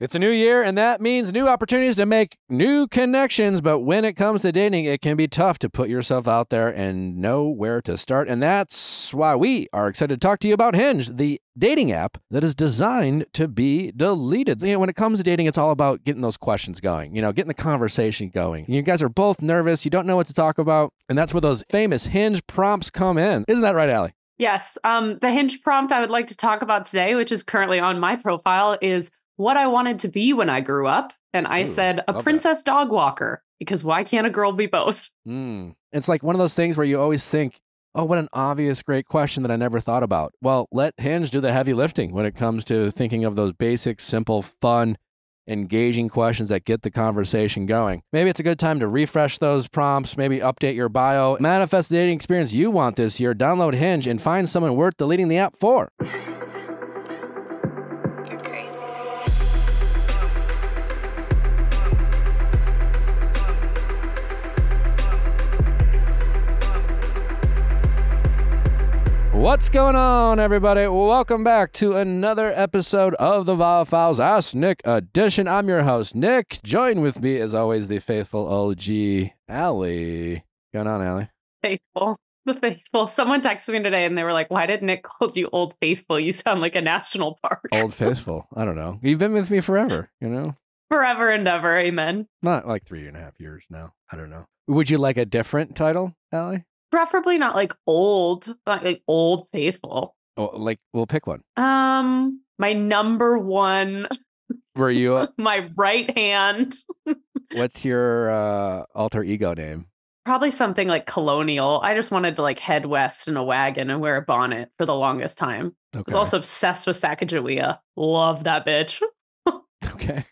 It's a new year, and that means new opportunities to make new connections. But when it comes to dating, it can be tough to put yourself out there and know where to start. And that's why we are excited to talk to you about Hinge, the dating app that is designed to be deleted. You know, when it comes to dating, it's all about getting those questions going, you know, getting the conversation going. You guys are both nervous, you don't know what to talk about. And that's where those famous Hinge prompts come in. Isn't that right, Ali? Yes. Um, the hinge prompt I would like to talk about today, which is currently on my profile, is what I wanted to be when I grew up. And I Ooh, said a princess dog walker because why can't a girl be both? Mm. It's like one of those things where you always think, oh, what an obvious, great question that I never thought about. Well, let Hinge do the heavy lifting when it comes to thinking of those basic, simple, fun, engaging questions that get the conversation going. Maybe it's a good time to refresh those prompts, maybe update your bio, manifest the dating experience you want this year. Download Hinge and find someone worth deleting the app for. What's going on, everybody? Welcome back to another episode of the Viall Files Ask Nick edition. I'm your host, Nick. Join with me, as always, the faithful OG, Ali. Going on, Ali? Faithful. The faithful. Someone texted me today and they were like, Why did Nick call you old faithful? You sound like a national park. Old faithful. I don't know. You've been with me forever, you know? Forever and ever. Amen. Not like three and a half years now. I don't know. Would you like a different title, Ali? Preferably not like old, not like old faithful. Oh, like, we'll pick one. Um, my number one, Were you, uh, my right hand. what's your uh, alter ego name? Probably something like colonial. I just wanted to like head west in a wagon and wear a bonnet for the longest time. I was also obsessed with Sacagawea. Love that bitch. Okay.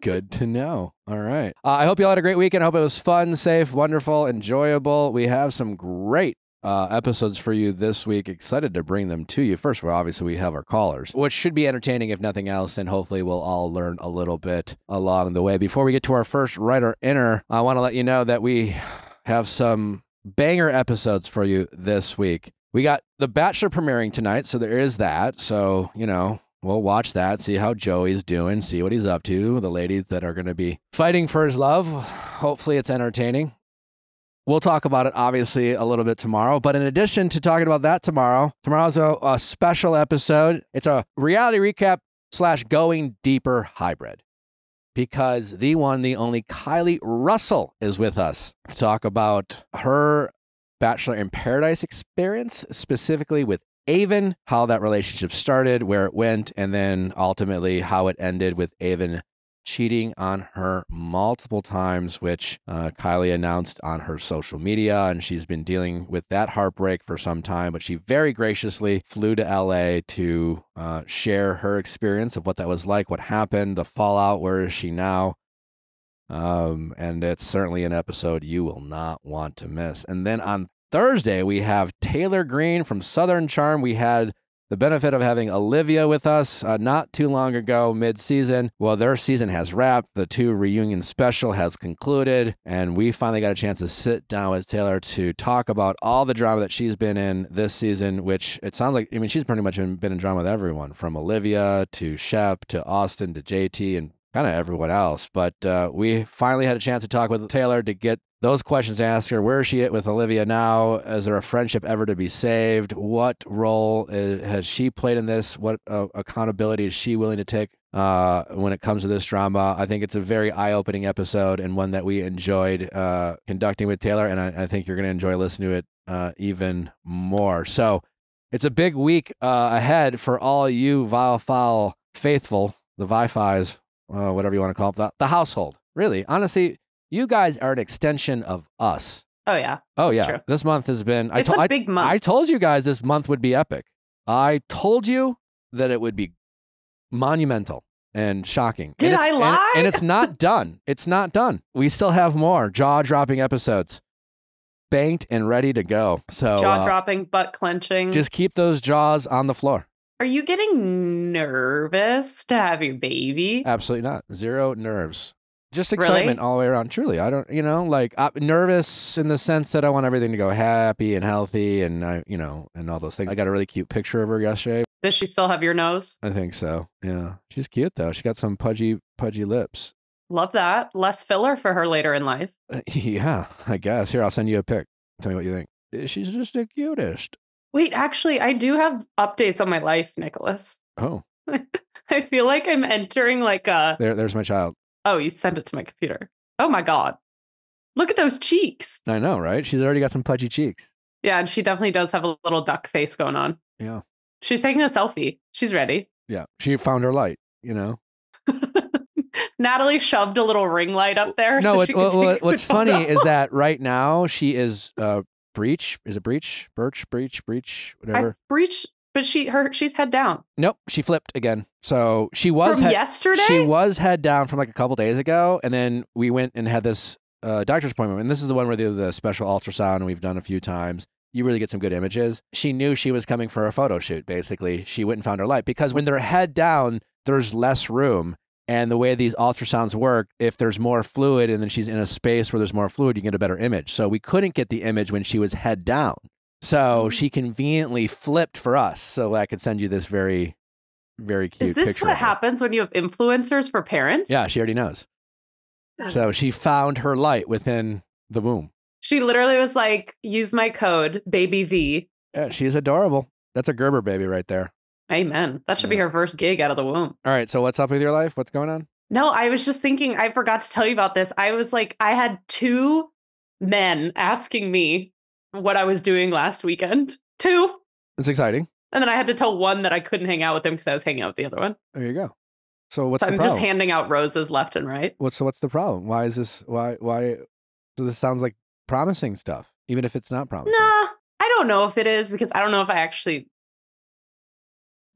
Good to know. All right. Uh, I hope you all had a great weekend. I hope it was fun, safe, wonderful, enjoyable. We have some great uh, episodes for you this week. Excited to bring them to you. First of all, obviously, we have our callers, which should be entertaining if nothing else, and hopefully, we'll all learn a little bit along the way. Before we get to our first writer inner, I want to let you know that we have some banger episodes for you this week. We got The Bachelor premiering tonight, so there is that. So, you know, we'll watch that, see how Joey's doing, see what he's up to, the ladies that are going to be fighting for his love. Hopefully, it's entertaining. We'll talk about it obviously a little bit tomorrow. But in addition to talking about that tomorrow, tomorrow's a, a special episode. It's a reality recap slash going deeper hybrid because the one, the only Kylee Russell is with us to talk about her Bachelor in Paradise experience, specifically with Aven, how that relationship started, where it went, and then ultimately how it ended with Aven cheating on her multiple times, which uh, Kylee announced on her social media. And she's been dealing with that heartbreak for some time, but she very graciously flew to LA to uh, share her experience of what that was like, what happened, the fallout, where is she now? Um, and it's certainly an episode you will not want to miss. And then on Thursday, we have Taylor Green from Southern Charm. We had the benefit of having Olivia with us uh, not too long ago, mid season. Well, their season has wrapped. The two reunion special has concluded, and we finally got a chance to sit down with Taylor to talk about all the drama that she's been in this season, which it sounds like, I mean, she's pretty much been, been in drama with everyone from Olivia to Shep to Austin to JT and kind of everyone else. But uh, we finally had a chance to talk with Taylor to get those questions ask her. Where is she at with Olivia now? Is there a friendship ever to be saved? What role is, has she played in this? What uh, accountability is she willing to take uh, when it comes to this drama? I think it's a very eye opening episode and one that we enjoyed uh, conducting with Taylor. And I, I think you're going to enjoy listening to it uh, even more. So it's a big week uh, ahead for all you Viall Files faithful, the Vi-Fis, uh, whatever you want to call it, the, the household. Really, honestly, you guys are an extension of us. Oh, yeah. Oh yeah, true. this month has been. I It's to- a I- big month. I told you guys this month would be epic. I told you that it would be monumental and shocking. Did and it's, I lie? And, it's not done. It's not done. We still have more jaw dropping episodes, banked and ready to go. So Jaw uh, dropping, butt clenching. just keep those jaws on the floor. Are you getting nervous to have your baby? Absolutely not. Zero nerves. Just Really? excitement all the way around. Truly, I don't, you know, like I'm nervous in the sense that I want everything to go happy and healthy, and I, you know, and all those things. I got a really cute picture of her yesterday. Does she still have your nose? I think so. Yeah. She's cute though. She got some pudgy, pudgy lips. Love that. Less filler for her later in life. Uh, yeah, I guess. Here, I'll send you a pic. Tell me what you think. Uh, She's just the cutest. Wait, actually, I do have updates on my life, Nicholas. Oh, I feel like I'm entering like a. there, there's my child. Oh, you sent it to my computer. Oh my God. Look at those cheeks. I know, right? She's already got some pudgy cheeks. Yeah, and she definitely does have a little duck face going on. Yeah. She's taking a selfie. She's ready. Yeah. She found her light, you know? Natalie shoved a little ring light up there. No, so what's, she could what- what- a what's photo. funny is that right now she is uh breach. Is it breach? Birch, breach, breach, I whatever. But she her she's head down Nope, she flipped again. So she was from head- yesterday. She was head down from like a couple days ago, and then we went and had this uh, doctor's appointment. And this is the one where they do the special ultrasound, we've done a few times. You really get some good images. She knew she was coming for a photo shoot. Basically, she went and found her light because when they're head down, there's less room. And the way these ultrasounds work, if there's more fluid and then she's in a space where there's more fluid, you get a better image. So we couldn't get the image when she was head down. So mm-hmm. she conveniently flipped for us. So I could send you this very, very cute Is this what happens when you have influencers for parents? Yeah, she already knows. So she found her light within the womb. She literally was like, use my code, baby V. Yeah, she's adorable. That's a Gerber baby right there. Amen. That should be her first gig out of the womb. All right, so what's up with your life? What's going on? No, I was just thinking, I forgot to tell you about this. I was like, I had two men asking me what I was doing last weekend. Two. It's exciting. And then I had to tell one that I couldn't hang out with him because I was hanging out with the other one. There you go. So what's So I'm problem? just handing out roses left and right. what's so what's the problem? Why is this? Why why? So this sounds like promising stuff, even if it's not promising. Nah, I don't know if it is because I don't know if I actually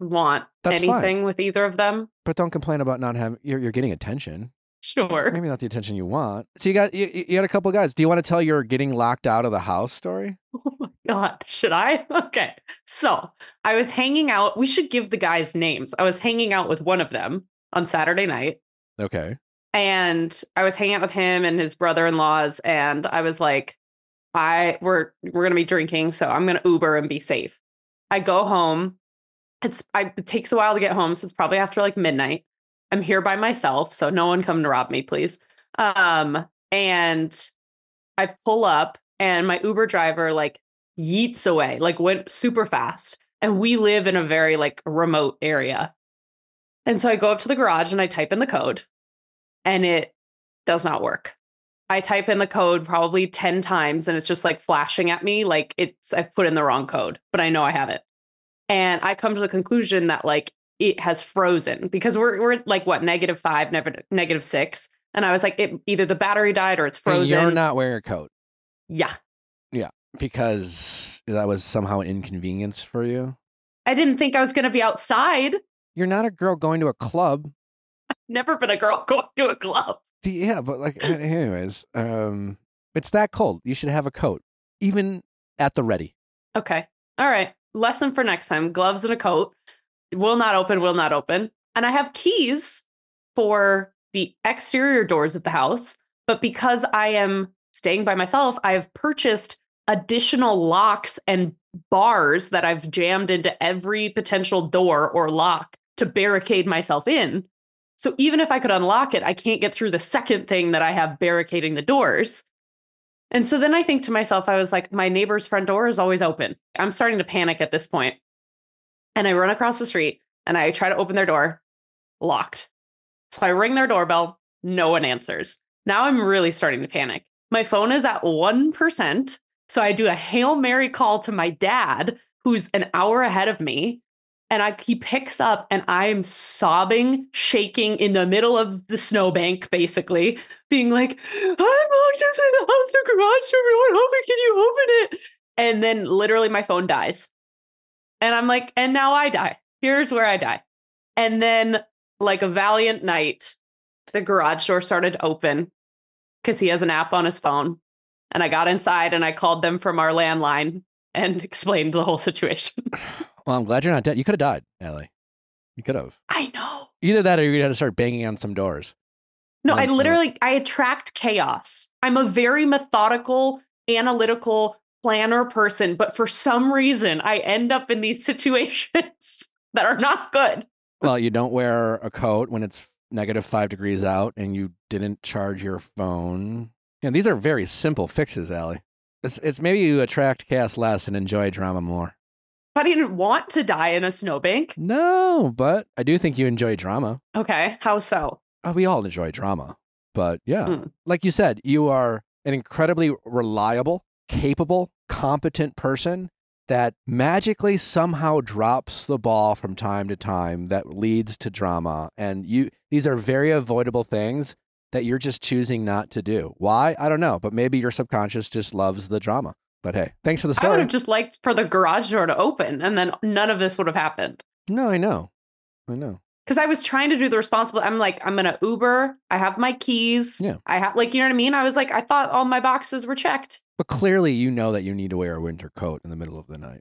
want That's fine. anything with either of them. But don't complain about not having. You're you're getting attention. Sure. Maybe not the attention you want. So you got you, you got a couple guys. Do you want to tell your getting locked out of the house story? Oh my God. Should I? Okay. So I was hanging out. We should give the guys names. I was hanging out with one of them on Saturday night. Okay. and I was hanging out with him and his brother-in-laws, and I was like, I we're we're gonna be drinking, so I'm gonna Uber and be safe. I go home. It's I, it takes a while to get home, so it's probably after like midnight. I'm here by myself, so no one come to rob me, please. Um, and I pull up, and my Uber driver like yeets away, like went super fast. And we live in a very like remote area. And so I go up to the garage and I type in the code and it does not work. I type in the code probably 10 times and it's just like flashing at me like it's I've put in the wrong code, but I know I have it. And I come to the conclusion that like it has frozen because we're we're like what negative 5 never negative 6 and I was like it either the battery died or it's And frozen. you're not wearing a coat yeah. Yeah, because that was somehow an inconvenience for you. I didn't think I was going to be outside. You're not a girl going to a club. Never been a girl going to a club. Yeah, but like, anyways, um, it's that cold. You should have a coat, even at the ready. Okay. All right. Lesson for next time gloves and a coat. Will not open, will not open. And I have keys for the exterior doors of the house. But because I am staying by myself, I have purchased additional locks and bars that I've jammed into every potential door or lock to barricade myself in. So even if I could unlock it, I can't get through the second thing that I have barricading the doors. And so then I think to myself, I was like, my neighbor's front door is always open. I'm starting to panic at this point. And I run across the street and I try to open their door, locked. So I ring their doorbell, no one answers. Now I'm really starting to panic. My phone is at 1%. So I do a Hail Mary call to my dad, who's an hour ahead of me. And I, he picks up and I'm sobbing, shaking in the middle of the snowbank, basically, being like, I'm locked inside the house, the garage door, everyone, me, can you open it? And then literally my phone dies. And I'm like, and now I die. Here's where I die. And then, like a valiant knight, the garage door started to open because he has an app on his phone. And I got inside and I called them from our landline and explained the whole situation. Well, I'm glad you're not dead. You could have died, Ali. You could have. I know. Either that or you had to start banging on some doors. No, I literally I attract chaos. I'm a very methodical, analytical planner person, but for some reason I end up in these situations. that are not good. Well, you don't wear a coat when it's negative five degrees out and you didn't charge your phone. Yeah, these are very simple fixes, Ali. It's, it's maybe you attract chaos less and enjoy drama more. But I didn't want to die in a snowbank. No, but I do think you enjoy drama. Okay, how so? Uh, we all enjoy drama. But yeah, Mm. like you said, you are an incredibly reliable, capable, competent person that magically somehow drops the ball from time to time that leads to drama. And you these are very avoidable things that you're just choosing not to do. Why? I don't know, but maybe your subconscious just loves the drama. But hey, thanks for the story. I would have just liked for the garage door to open and then none of this would have happened. No, I know. I know. Because I was trying to do the responsible. I'm like, I'm gonna Uber. I have my keys. Yeah. I have like, you know what I mean? I was like, I thought all my boxes were checked. But clearly you know that you need to wear a winter coat in the middle of the night.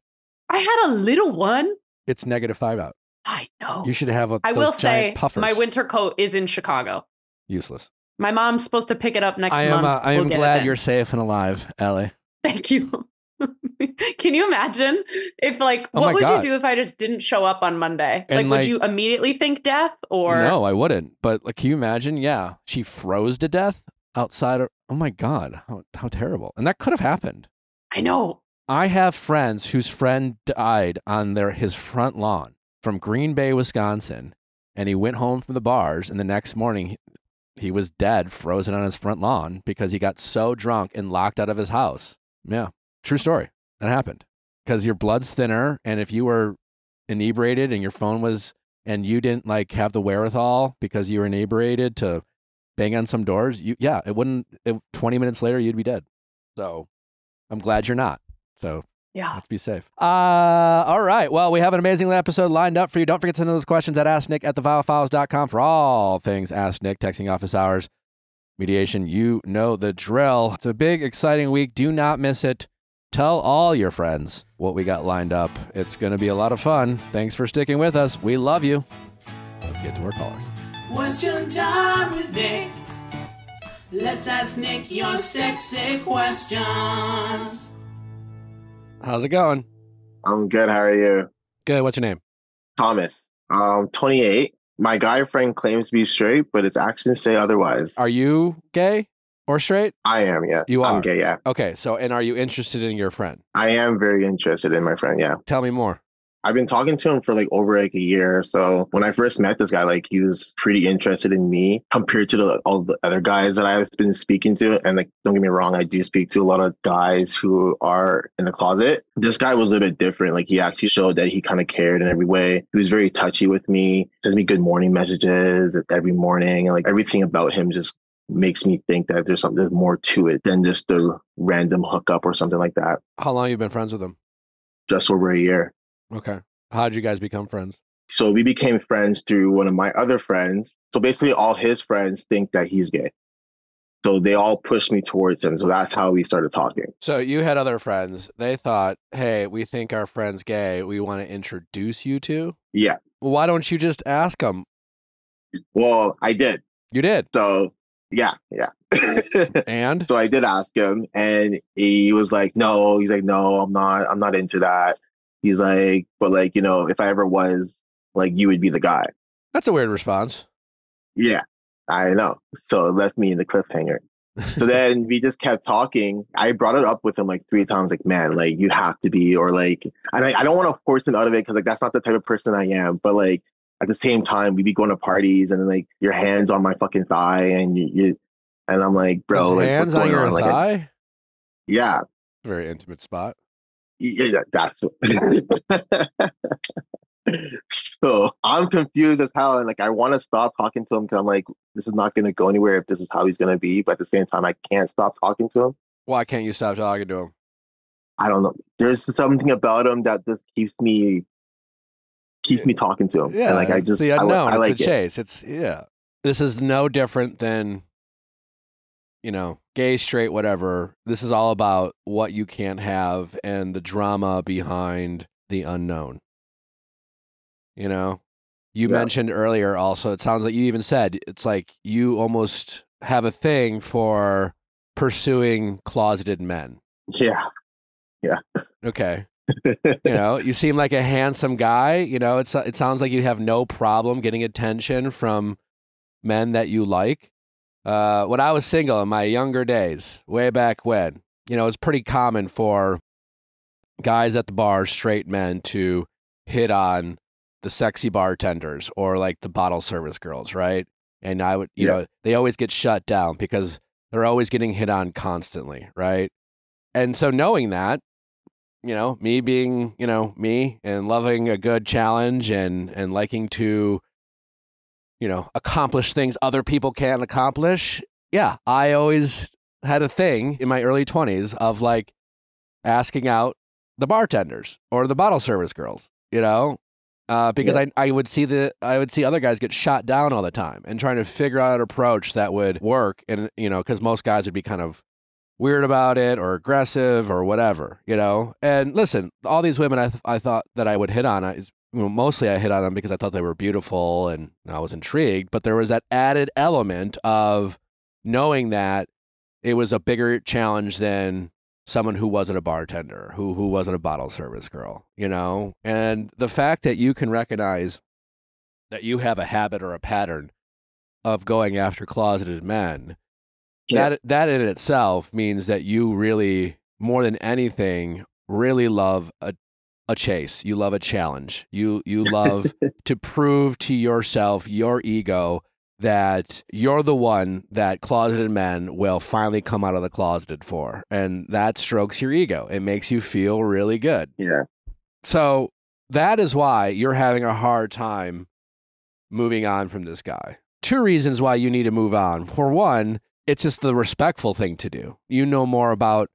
I had a little one. It's negative five out. I know. You should have a I will say puffers. my winter coat is in Chicago. useless. My mom's supposed to pick it up next I am. month. Uh, I We'll am glad you're safe and alive, Ali. Thank you. Can you imagine if like Oh what would God. you do if I just didn't show up on Monday? And, like would you immediately think death or no, I wouldn't. But like, can you imagine? Yeah, she froze to death outside of. Oh my god, how how terrible! And that could have happened. I know. I have friends whose friend died on their his front lawn from Green Bay, Wisconsin, and he went home from the bars, and the next morning he, he was dead, frozen on his front lawn because he got so drunk and locked out of his house. Yeah, true story. That happened because your blood's thinner, and if you were inebriated and your phone was and you didn't like have the wherewithal because you were inebriated to bang on some doors, you yeah, it wouldn't. It, Twenty minutes later, you'd be dead. So I'm glad you're not. So Yeah. Let's be safe. Uh, all right. Well, we have an amazing episode lined up for you. Don't forget to send those questions at AskNick at theviallfiles.com for all things Ask Nick, texting office hours, mediation. You know the drill. It's a big, exciting week. Do not miss it. Tell all your friends what we got lined up. It's going to be a lot of fun. Thanks for sticking with us. We love you. Let's get to our callers. Question time with Nick. Let's ask Nick your sexy questions. How's it going? I'm good. How are you? Good. What's your name? Thomas. Um, 28. My guy friend claims to be straight, but his actions say otherwise. Are you gay or straight? I am, yeah. You are. I'm gay, yeah. Okay. So, and are you interested in your friend? I am very interested in my friend, yeah. Tell me more. I've been talking to him for like over like a year. So when I first met this guy, like he was pretty interested in me compared to the, all the other guys that I've been speaking to. And like, don't get me wrong, I do speak to a lot of guys who are in the closet. This guy was a little bit different. Like he actually showed that he kind of cared in every way. He was very touchy with me, sends me good morning messages every morning. And like everything about him just makes me think that there's something there's more to it than just a random hookup or something like that. How long you been friends with him? Just over a year. Okay. How did you guys become friends? So we became friends through one of my other friends. So basically, all his friends think that he's gay. So they all pushed me towards him. So that's how we started talking. So you had other friends. They thought, "Hey, we think our friend's gay. We want to introduce you to." Yeah. Why don't you just ask them? Well, I did. You did, So yeah, yeah. and so I did ask him, and he was like, "No." He's like, "No, I'm not. I'm not into that." He's like, "But like, you know, if I ever was, like, you would be the guy." that's a weird response. Yeah, I know. So it left me in the cliffhanger. so then we just kept talking. I brought it up with him like three times, like, man, like you have to be, or like, and I, I don't want to force him out of it because like that's not the type of person I am. But like at the same time, we'd be going to parties and then like your hands on my fucking thigh and you, you and I'm like, bro, His like hands what's on going your on? Like, I- thigh. yeah, Very intimate spot. yeah, that's. so I'm confused as hell, and like I want to stop talking to him because I'm like, this is not going to go anywhere if this is how he's going to be. But at the same time, I can't stop talking to him. Why can't you stop talking to him? I don't know. There's something about him that just keeps me keeps me talking to him. Yeah, and like I just the I, unknown. I like it's a it. chase. It's yeah. This is no different than, you know, gay, straight, whatever. This is all about what you can't have and the drama behind the unknown. You know, you Yeah. mentioned earlier also. It sounds like you even said it's like you almost have a thing for pursuing closeted men. Yeah. Yeah, Okay. you know, you seem like a handsome guy. You know, it's it sounds like you have no problem getting attention from men that you like. Uh, when I was single in my younger days, way back when, you know, it's pretty common for guys at the bar, straight men, to hit on the sexy bartenders or like the bottle service girls, right? And I would, you Yeah. know, they always get shut down because they're always getting hit on constantly, right? And so knowing that, you know, me being, you know, me and loving a good challenge and and liking to you know, accomplish things other people can't accomplish. Yeah, I always had a thing in my early 20s of like asking out the bartenders or the bottle service girls, you know? Uh, because I, I would see the I would see other guys get shot down all the time and trying to figure out an approach that would work and you know because most guys would be kind of weird about it or aggressive or whatever you know and listen all these women I, th- I thought that I would hit on I, mostly I hit on them because I thought they were beautiful and I was intrigued but there was that added element of knowing that it was a bigger challenge than someone who wasn't a bartender, who who wasn't a bottle service girl, you know? And the fact that you can recognize that you have a habit or a pattern of going after closeted men, Yeah. that that in itself means that you really more than anything really love a a chase. You love a challenge. You you love to prove to yourself, your ego, that you're the one that closeted men will finally come out of the closeted for. And that strokes your ego. It makes you feel really good. Yeah. So that is why you're having a hard time moving on from this guy. Two reasons why you need to move on. For one, it's just the respectful thing to do. You know more about,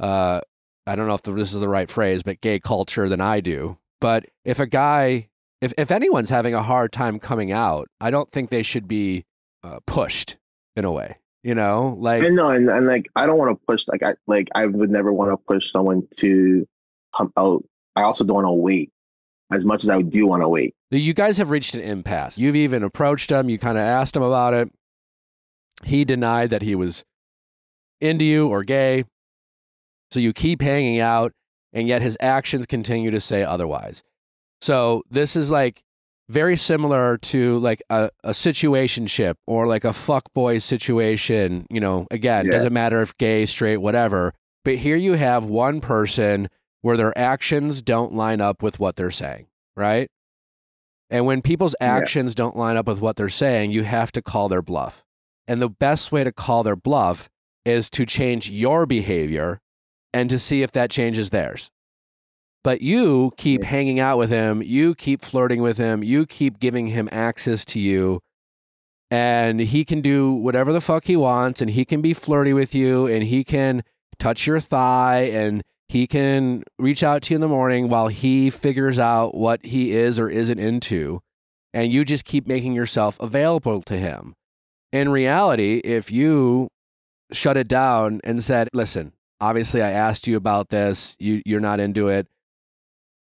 uh, I don't know if this is the right phrase, but gay culture than I do. But if a guy, if, if anyone's having a hard time coming out, I don't think they should be uh, pushed in a way. You know, like And no, and, and like I don't want to push like I like I would never want to push someone to come out. I also don't want to wait as much as I do want to wait. you guys have reached an impasse. You've even approached them. You kind of asked them about it. He denied that he was into you or gay. So you keep hanging out, and yet his actions continue to say otherwise. So this is like very similar to like a, a situationship or like a fuckboy situation. You know, again, Yeah. doesn't matter if gay, straight, whatever. But here you have one person where their actions don't line up with what they're saying, right? And when people's Yeah. actions don't line up with what they're saying, you have to call their bluff. And the best way to call their bluff is to change your behavior and to see if that changes theirs. But you keep hanging out with him, you keep flirting with him, you keep giving him access to you, and he can do whatever the fuck he wants, and he can be flirty with you, and he can touch your thigh, and he can reach out to you in the morning while he figures out what he is or isn't into, and you just keep making yourself available to him. In reality, if you shut it down and said, listen, obviously I asked you about this, you, you're not into it.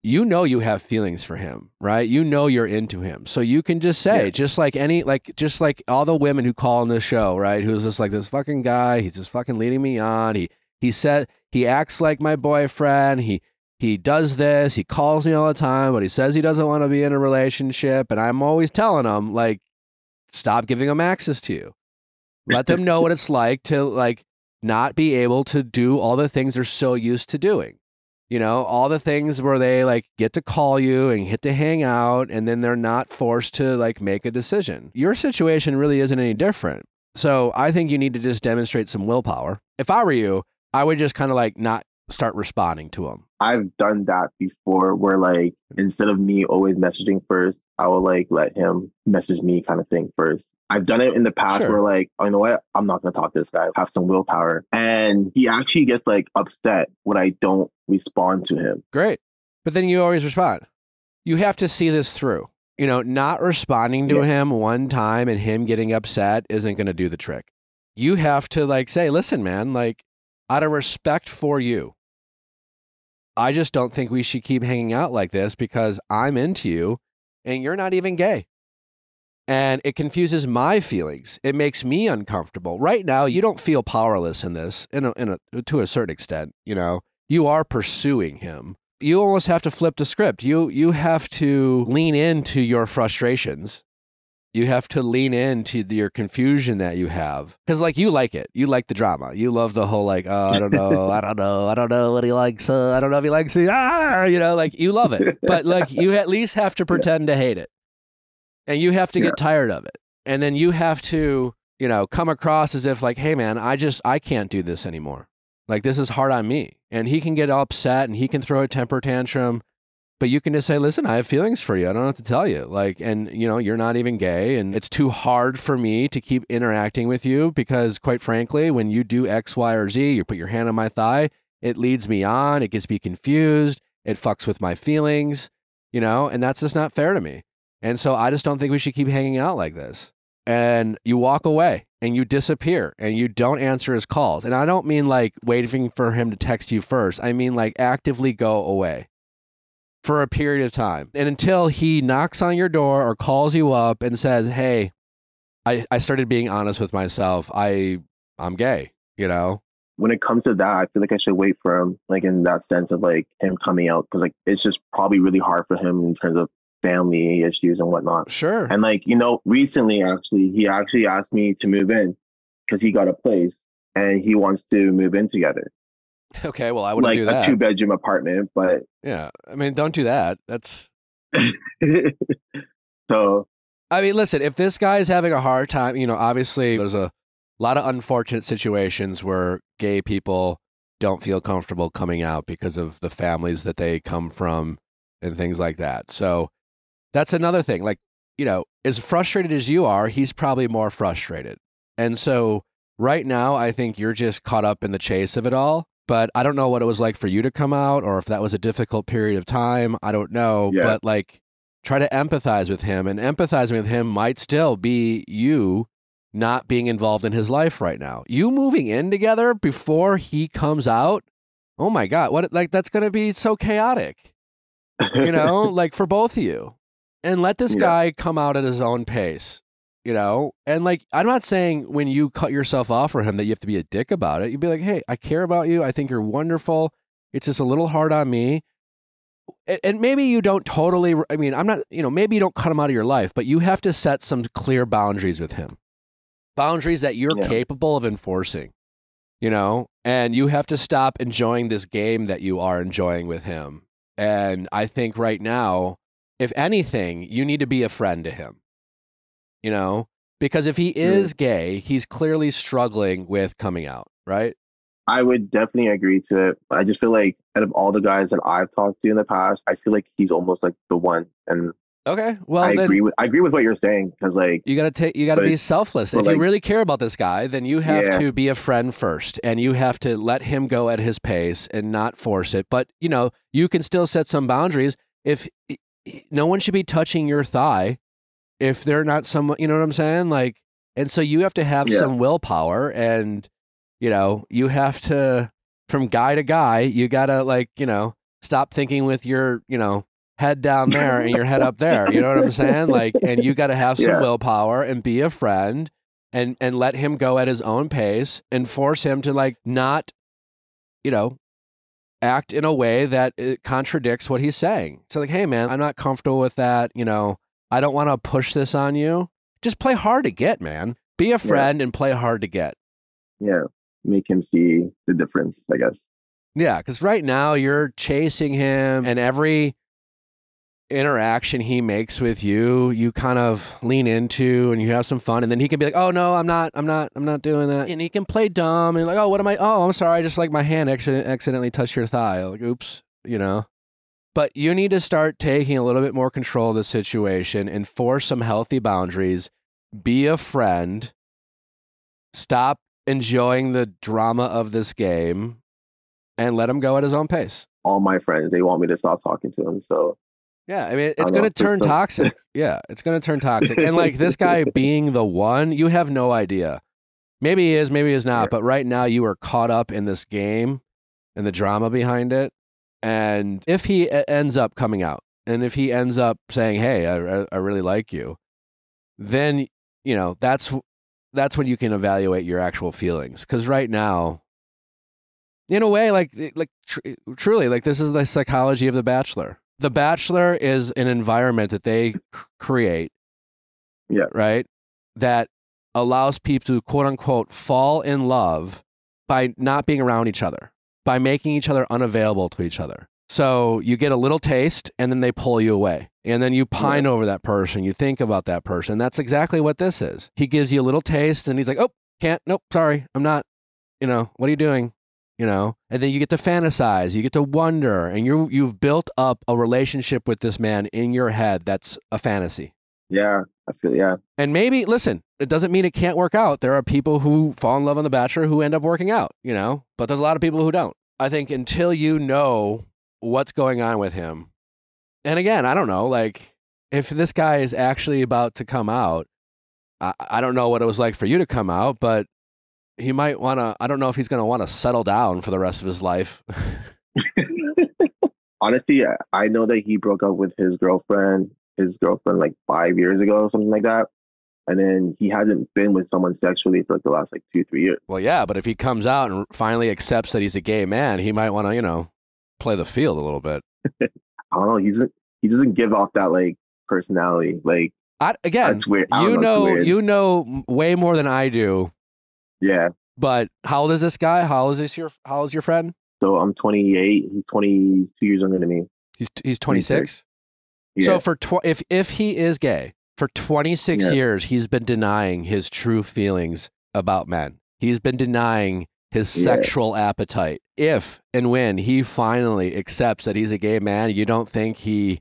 You know you have feelings for him, right? You know you're into him. So you can just say, Yeah. just like any, like, just like all the women who call on this show, right? Who's just like this fucking guy. He's just fucking leading me on. He, he said, he acts like my boyfriend. He, he does this. He calls me all the time, but he says he doesn't want to be in a relationship. And I'm always telling him, like, stop giving them access to you. Let them know what it's like to like not be able to do all the things they're so used to doing. You know, all the things where they like get to call you and get to hang out and then they're not forced to like make a decision. Your situation really isn't any different. So I think you need to just demonstrate some willpower. If I were you, I would just kind of like not start responding to them. I've done that before where like instead of me always messaging first, I will like let him message me kind of thing first. I've done it in the past Sure. where like, oh, you know what? I'm not gonna talk to this guy. Have some willpower. And he actually gets like upset when I don't respond to him. Great. But then you always respond. You have to see this through. You know, not responding to Yeah. him one time and him getting upset isn't going to do the trick. You have to like say, listen, man, like out of respect for you, I just don't think we should keep hanging out like this because I'm into you and you're not even gay. And it confuses my feelings. It makes me uncomfortable. Right now, you don't feel powerless in this, in a, in a, to a certain extent. You know, you are pursuing him, you almost have to flip the script. You you have to lean into your frustrations. You have to lean into the- your confusion that you have because, like, you like it. You like the drama. You love the whole like, oh, I don't know, I don't know, I don't know what he likes. Uh, I don't know if he likes me. Ah, you know, like you love it, but like you at least have to pretend to hate it, and you have to get tired of it, and then you have to, you know, come across as if like, hey, man, I just I can't do this anymore. Like this is hard on me. And he can get upset and he can throw a temper tantrum, but you can just say, "Listen, I have feelings for you. I don't have to tell you." Like and you know, you're not even gay and it's too hard for me to keep interacting with you because quite frankly, when you do X, Y, or Z, you put your hand on my thigh, it leads me on, it gets me confused, it fucks with my feelings, you know, and that's just not fair to me. And so I just don't think we should keep hanging out like this and you walk away and you disappear and you don't answer his calls. And I don't mean like waiting for him to text you first. I mean like actively go away for a period of time. And until he knocks on your door or calls you up and says, Hey, I, I started being honest with myself. I I'm gay, you know? when it comes to that, I feel like I should wait for him, like in that sense of like him coming out, because like it's just probably really hard for him in terms of family issues and whatnot. Sure. And like you know, recently actually, he actually asked me to move in because he got a place and he wants to move in together, Okay, well I wouldn't like do a two bedroom apartment. But yeah. I mean don't do that. That's so I mean, listen, if this guy's having a hard time, you know, obviously there's a lot of unfortunate situations where gay people don't feel comfortable coming out because of the families that they come from and things like that. So that's another thing. Like, you know, as frustrated as you are, he's probably more frustrated. And so right now, I think you're just caught up in the chase of it all. But I don't know what it was like for you to come out or if that was a difficult period of time. I don't know. Yeah. But like, try to empathize with him and empathizing with him might still be you not being involved in his life right now you moving in together before he comes out oh my god what like that's going to be so chaotic you know like for both of you and let this Yeah. guy come out at his own pace you know? And like i'm not saying when you cut yourself off for him that you have to be a dick about it. You'd be like hey i care about you. I think you're wonderful. It's just a little hard on me. And maybe you don't totally i mean i'm not you know maybe you don't cut him out of your life but you have to set some clear boundaries with him. Boundaries that you're Yeah. capable of enforcing you know? And you have to stop enjoying this game that you are enjoying with him. And i think right now if anything you need to be a friend to him you know because if he is gay he's clearly struggling with coming out right I would definitely agree to it. I just feel like out of all the guys that I've talked to in the past, I feel like he's almost like the one. And okay well I agree with I agree with what you're saying because like You got to take. You got to But- be selfless. If you really care about this guy, then you have Yeah. to be a friend first, and you have to let him go at his pace and not force it. But you know, you can still set some boundaries. If no one should be touching your thigh, if they're not someone, you know what I'm saying? Like, and so you have to have Yeah. some willpower, and you know, you have to from guy to guy. You gotta like, you know, stop thinking with your, you know. Head down there and your head up there. You know what I'm saying? Like, and you got to have some Yeah. willpower and be a friend and and let him go at his own pace and force him to like not you know act in a way that it contradicts what he's saying so like hey man i'm not comfortable with that you know i don't want to push this on you. Just play hard to get man. Be a friend and play hard to get. Yeah, make him see the difference, I guess. yeah because right now you're chasing him and every interaction he makes with you you kind of lean into and you have some fun and then he can be like oh no i'm not i'm not i'm not doing that. And he can play dumb and like oh what am i oh i'm sorry i just like my hand accident- accidentally touched your thigh. Like oops you know but you need to start taking a little bit more control of the situation enforce some healthy boundaries be a friend stop enjoying the drama of this game and let him go at his own pace All my friends, they want me to stop talking to him. So yeah, I mean, it's going to turn toxic. Yeah, it's going to turn toxic. And like this guy being the one, you have no idea. Maybe he is, maybe he is not. But right now, you are caught up in this game and the drama behind it. And if he ends up coming out, and if he ends up saying, "Hey, I, I- really like you," then you know that's that's when you can evaluate your actual feelings. Because right now, in a way, like like tr- truly, like this is the psychology of the Bachelor. The Bachelor is an environment that they create. Yeah. Right. That allows people to quote unquote fall in love by not being around each other, by making each other unavailable to each other. So you get a little taste and then they pull you away. And then you pine over that person. You think about that person. That's exactly what this is. He gives you a little taste and he's like, oh, can't, nope, sorry, I'm not, you know, what are you doing? You know, and then you get to fantasize, you get to wonder, and you you've built up a relationship with this man in your head that's a fantasy. Yeah, I feel yeah. And maybe, listen, it doesn't mean it can't work out. There are people who fall in love on The Bachelor who end up working out, you know, but there's a lot of people who don't. I think until you know what's going on with him, and again, I don't know, like if this guy is actually about to come out, I, I don't know what it was like for you to come out, but he might want to, I don't know if he's going to want to settle down for the rest of his life. Honestly, I- I know that he broke up with his girlfriend, his girlfriend like five years ago or something like that. And then he hasn't been with someone sexually for like the last like two, three years. well, yeah, but if he comes out and finally accepts that he's a gay man, he might want to, you know, play the field a little bit. I don't know. He's he doesn't give off that like personality. Like I, again, that's weird. You know, know, weird. you know way more than I do. Yeah. But how old is this guy? How old is this your? How old is your friend? So I'm 28. He's 22 years younger than me. He's he's 26. Yeah. So for tw- if if he is gay for 26 Yeah. years, he's been denying his true feelings about men. He's been denying his Yeah. sexual appetite. If and when he finally accepts that he's a gay man, you don't think he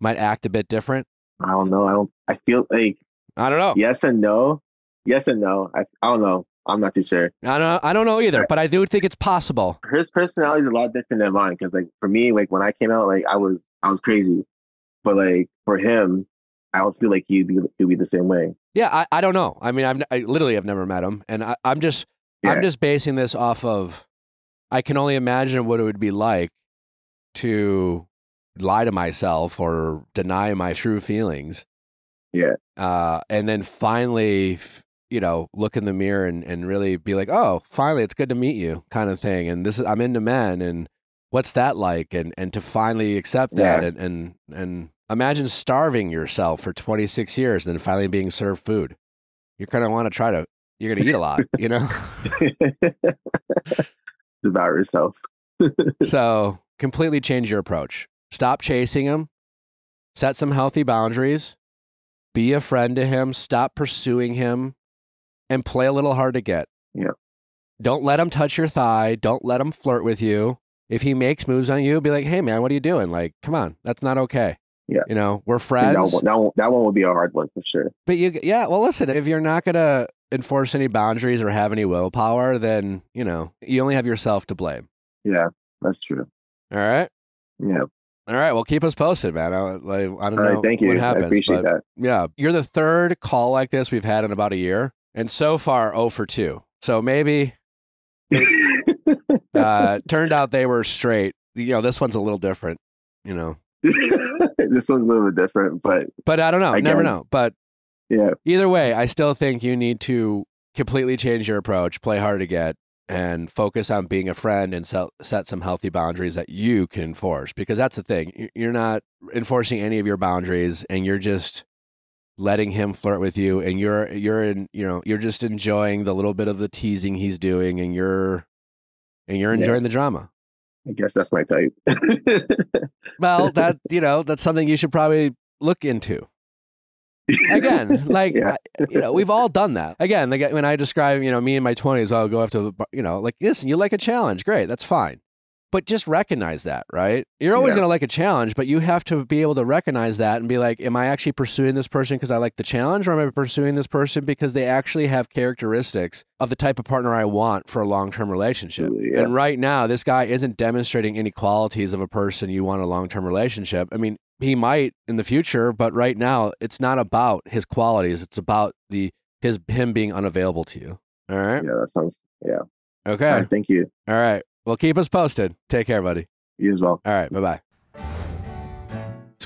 might act a bit different? I don't know. I don't. I feel like I don't know. yes and no. Yes and no. I I don't know. I'm not too sure. I don't. I don't know either. But I do think it's possible. His personality is a lot different than mine. Because like for me, like when I came out, like I was I was crazy, but like for him, I don't feel like he'd be he'd be the same way. Yeah, I, I don't know. I mean, I've n- I literally have never met him, and I, I'm just Yeah. I'm just basing this off of I can only imagine what it would be like to lie to myself or deny my true feelings. Yeah. Uh, and then finally, you know, look in the mirror and, and really be like, oh, finally, it's good to meet you, kind of thing. And this is I'm into men, and what's that like? And and to finally accept that, Yeah. and and and imagine starving yourself for 26 years, and then finally being served food. You're gonna want to try to. You're gonna eat a lot, you know. Devour yourself. So completely change your approach. Stop chasing him. Set some healthy boundaries. Be a friend to him. Stop pursuing him and play a little hard to get. Yeah. Don't let him touch your thigh. Don't let him flirt with you. If he makes moves on you, be like, hey, man, what are you doing? Like, come on. That's not okay. Yeah. You know, we're That friends. one, that one, that one will be a hard one for sure. But you, yeah, well, listen, if you're not going to enforce any boundaries or have any willpower, then, you know, you only have yourself to blame. Yeah, that's true. All right. Yeah. All right. Well, keep us posted, man. I, like, I don't All know right. Thank you. what I happens. appreciate that. yeah, you're the third call like this we've had in about a year, and so far, 0 for 2. So maybe uh, turned out they were straight. You know, this one's a little different. You know, this one's a little bit different, but but I don't know. Never Again. know. But yeah, either way, I still think you need to completely change your approach, play hard to get, and focus on being a friend and set, set some healthy boundaries that you can enforce. Because that's the thing. You're not enforcing any of your boundaries, and you're just letting him flirt with you, and you're you're in you know you're just enjoying the little bit of the teasing he's doing, and you're and you're Yeah. enjoying the drama. I guess that's my type. Well, that you know that's something you should probably look into. again like Yeah. I- you know we've all done that again like when i describe you know me in my 20s i'll go after you know like listen you like a challenge great that's fine but just recognize that right you're always Yeah. going to like a challenge but you have to be able to recognize that and be like am i actually pursuing this person because i like the challenge or am i pursuing this person because they actually have characteristics of the type of partner i want for a long-term relationship yeah. and right now this guy isn't demonstrating any qualities of a person you want a long-term relationship i mean he might in the future, but right now it's not about his qualities. It's about the his him being unavailable to you. All right. yeah, that sounds. Yeah. Okay. Right, thank you. All right. Well, keep us posted. Take care, buddy. You as well. All right. Bye bye.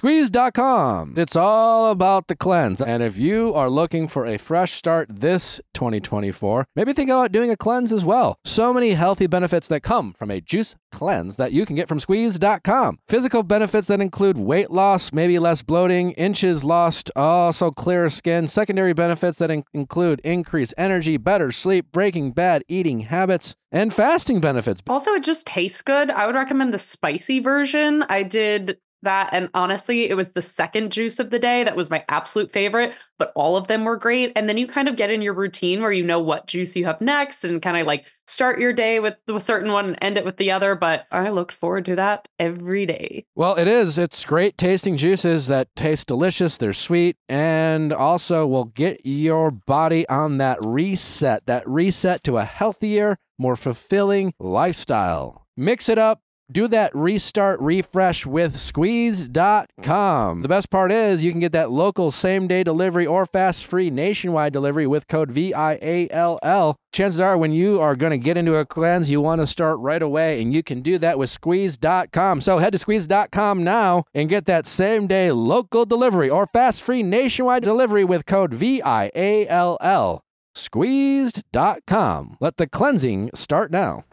Squeeze.com. It's all about the cleanse. And if you are looking for a fresh start this 2024, maybe think about doing a cleanse as well. So many healthy benefits that come from a juice cleanse that you can get from Squeeze.com. Physical benefits that include weight loss, maybe less bloating, inches lost, also clearer skin. Secondary benefits that in- include increased energy, better sleep, breaking bad eating habits, and fasting benefits. Also, it just tastes good. I would recommend the spicy version. I did that. And honestly, it was the second juice of the day that was my absolute favorite, but all of them were great. And then you kind of get in your routine where you know what juice you have next and kind of like start your day with a certain one and end it with the other. But I looked forward to that every day. Well, it is. It's great tasting juices that taste delicious. They're sweet and also will get your body on that reset, that reset to a healthier, more fulfilling lifestyle. Mix it up. Do that restart refresh with squeezed.com. The best part is you can get that local same day delivery or fast free nationwide delivery with code VIALL. Chances are when you are going to get into a cleanse, you want to start right away, and you can do that with squeezed.com. So head to squeezed.com now and get that same day local delivery or fast free nationwide delivery with code VIALL. Squeezed.com. Let the cleansing start now.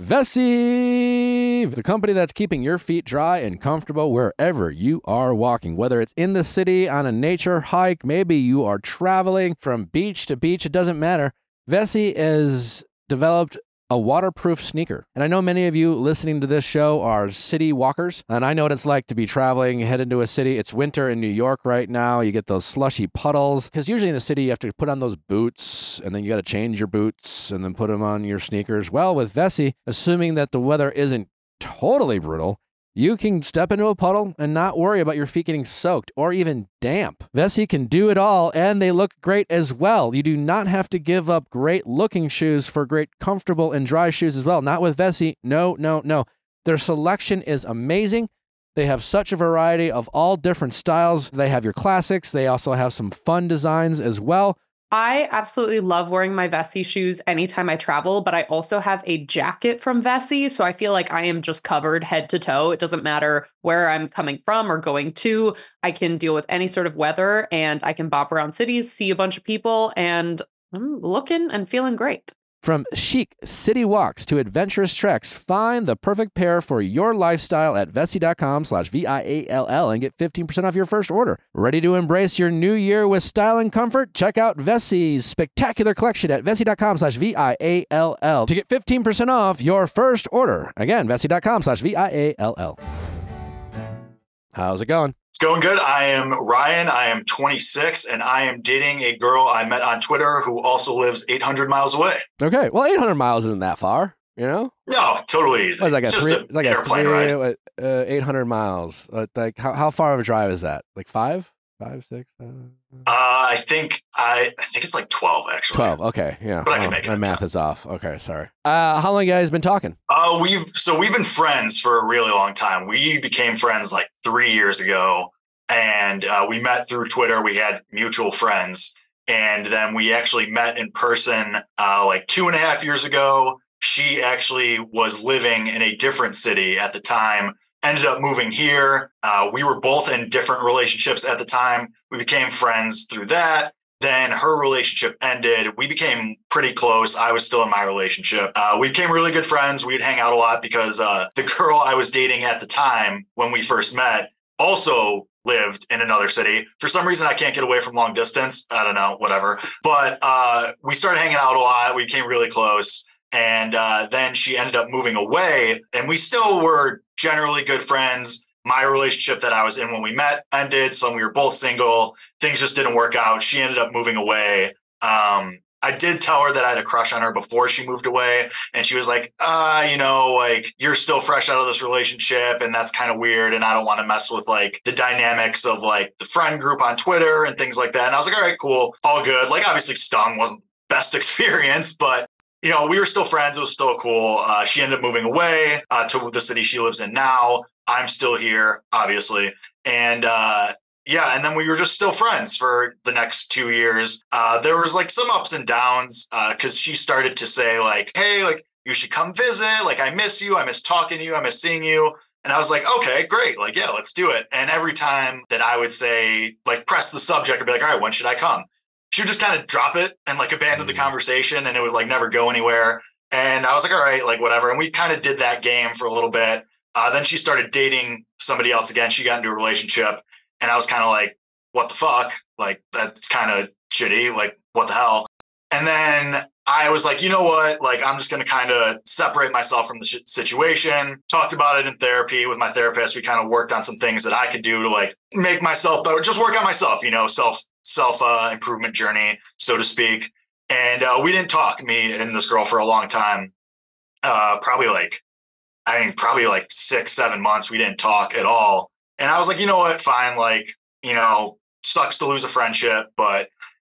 Vessi, the company that's keeping your feet dry and comfortable wherever you are walking. Whether it's in the city, on a nature hike, maybe you are traveling from beach to beach, it doesn't matter. Vessi has developed a waterproof sneaker. And I know many of you listening to this show are city walkers, and I know what it's like to be traveling, head into a city. It's winter in New York right now. You get those slushy puddles because usually in the city you have to put on those boots and then you got to change your boots and then put them on your sneakers. Well, with Vessi, assuming that the weather isn't totally brutal, you can step into a puddle and not worry about your feet getting soaked or even damp. Vessi can do it all and they look great as well. You do not have to give up great looking shoes for great comfortable and dry shoes as well. Not with Vessi. No, no, no. Their selection is amazing. They have such a variety of all different styles. They have your classics. They also have some fun designs as well. I absolutely love wearing my Vessi shoes anytime I travel, but I also have a jacket from Vessi. So I feel like I am just covered head to toe. It doesn't matter where I'm coming from or going to. I can deal with any sort of weather and I can bop around cities, see a bunch of people, and I'm looking and feeling great. From chic city walks to adventurous treks, find the perfect pair for your lifestyle at Vessi.com slash V-I-A-L-L and get 15% off your first order. Ready to embrace your new year with style and comfort? Check out Vessi's spectacular collection at Vessi.com slash V-I-A-L-L to get 15% off your first order. Again, Vessi.com slash V-I-A-L-L. How's it going? It's going good. I am Ryan. I am 26 and I am dating a girl I met on Twitter who also lives 800 miles away. Okay. Well, 800 miles isn't that far, you know? No, totally easy. What that, like it's three, it's like a three, ride. what, uh, 800 miles. Like, how, how far of a drive is that? Like five? Five, six, seven? Uh, I think I, I think it's like 12 actually. 12. Okay. Yeah. But I can Oh, make my math top. is off. Okay. Sorry. Uh, how long you guys been talking? Uh, we've so we've been friends for a really long time. We became friends like three years ago, and uh, we met through Twitter. We had mutual friends, and then we actually met in person uh, like two and a half years ago. She actually was living in a different city at the time. Ended up moving here. Uh, we were both in different relationships at the time. We became friends through that. Then her relationship ended. We became pretty close. I was still in my relationship. Uh, we became really good friends. We'd hang out a lot because uh, the girl I was dating at the time when we first met also lived in another city. For some reason, I can't get away from long distance. I don't know, whatever. But uh, we started hanging out a lot. We became really close. And uh, then she ended up moving away, and we still were generally good friends. My relationship that I was in when we met ended, so we were both single. Things just didn't work out. She ended up moving away. Um, I did tell her that I had a crush on her before she moved away, and she was like, "Uh, you know, like you're still fresh out of this relationship, and that's kind of weird, and I don't want to mess with like the dynamics of like the friend group on Twitter and things like that." And I was like, "All right, cool, all good." Like obviously, stung wasn't best experience, but you know, we were still friends. It was still cool. Uh, she ended up moving away uh, to the city she lives in now. I'm still here, obviously, and uh, yeah, and then we were just still friends for the next two years. Uh, there was like some ups and downs because she started to say like, "Hey, like you should come visit. Like I miss you. I miss talking to you. I miss seeing you." And I was like, okay, great. Like, yeah, let's do it. And every time that I would say, like, press the subject, I'd be like, all right, when should I come? She would just kind of drop it and like abandon the Mhm. conversation and it would like never go anywhere. And I was like, all right, like, whatever. And we kind of did that game for a little bit. Uh, then she started dating somebody else again. She got into a relationship. And I was kind of like, what the fuck? Like, that's kind of shitty. Like, what the hell? And then I was like, you know what? Like, I'm just going to kind of separate myself from the sh- situation. Talked about it in therapy with my therapist. We kind of worked on some things that I could do to like make myself better, just work on myself, you know, self, self uh, improvement journey, so to speak. And uh, we didn't talk, me and this girl, for a long time. Uh, probably like, I mean, probably like six, seven months. We didn't talk at all. And I was like, you know what? Fine. Like, you know, sucks to lose a friendship, but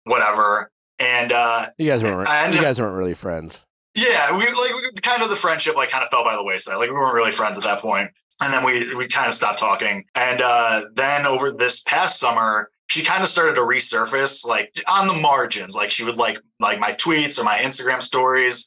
whatever. And uh, You guys weren't. Ended You guys weren't really friends. yeah, we like we, kind of the friendship like kind of fell by the wayside. Like we weren't really friends at that point. And then we we kind of stopped talking. And uh then over this past summer, she kind of started to resurface like on the margins. Like she would like like my tweets or my Instagram stories.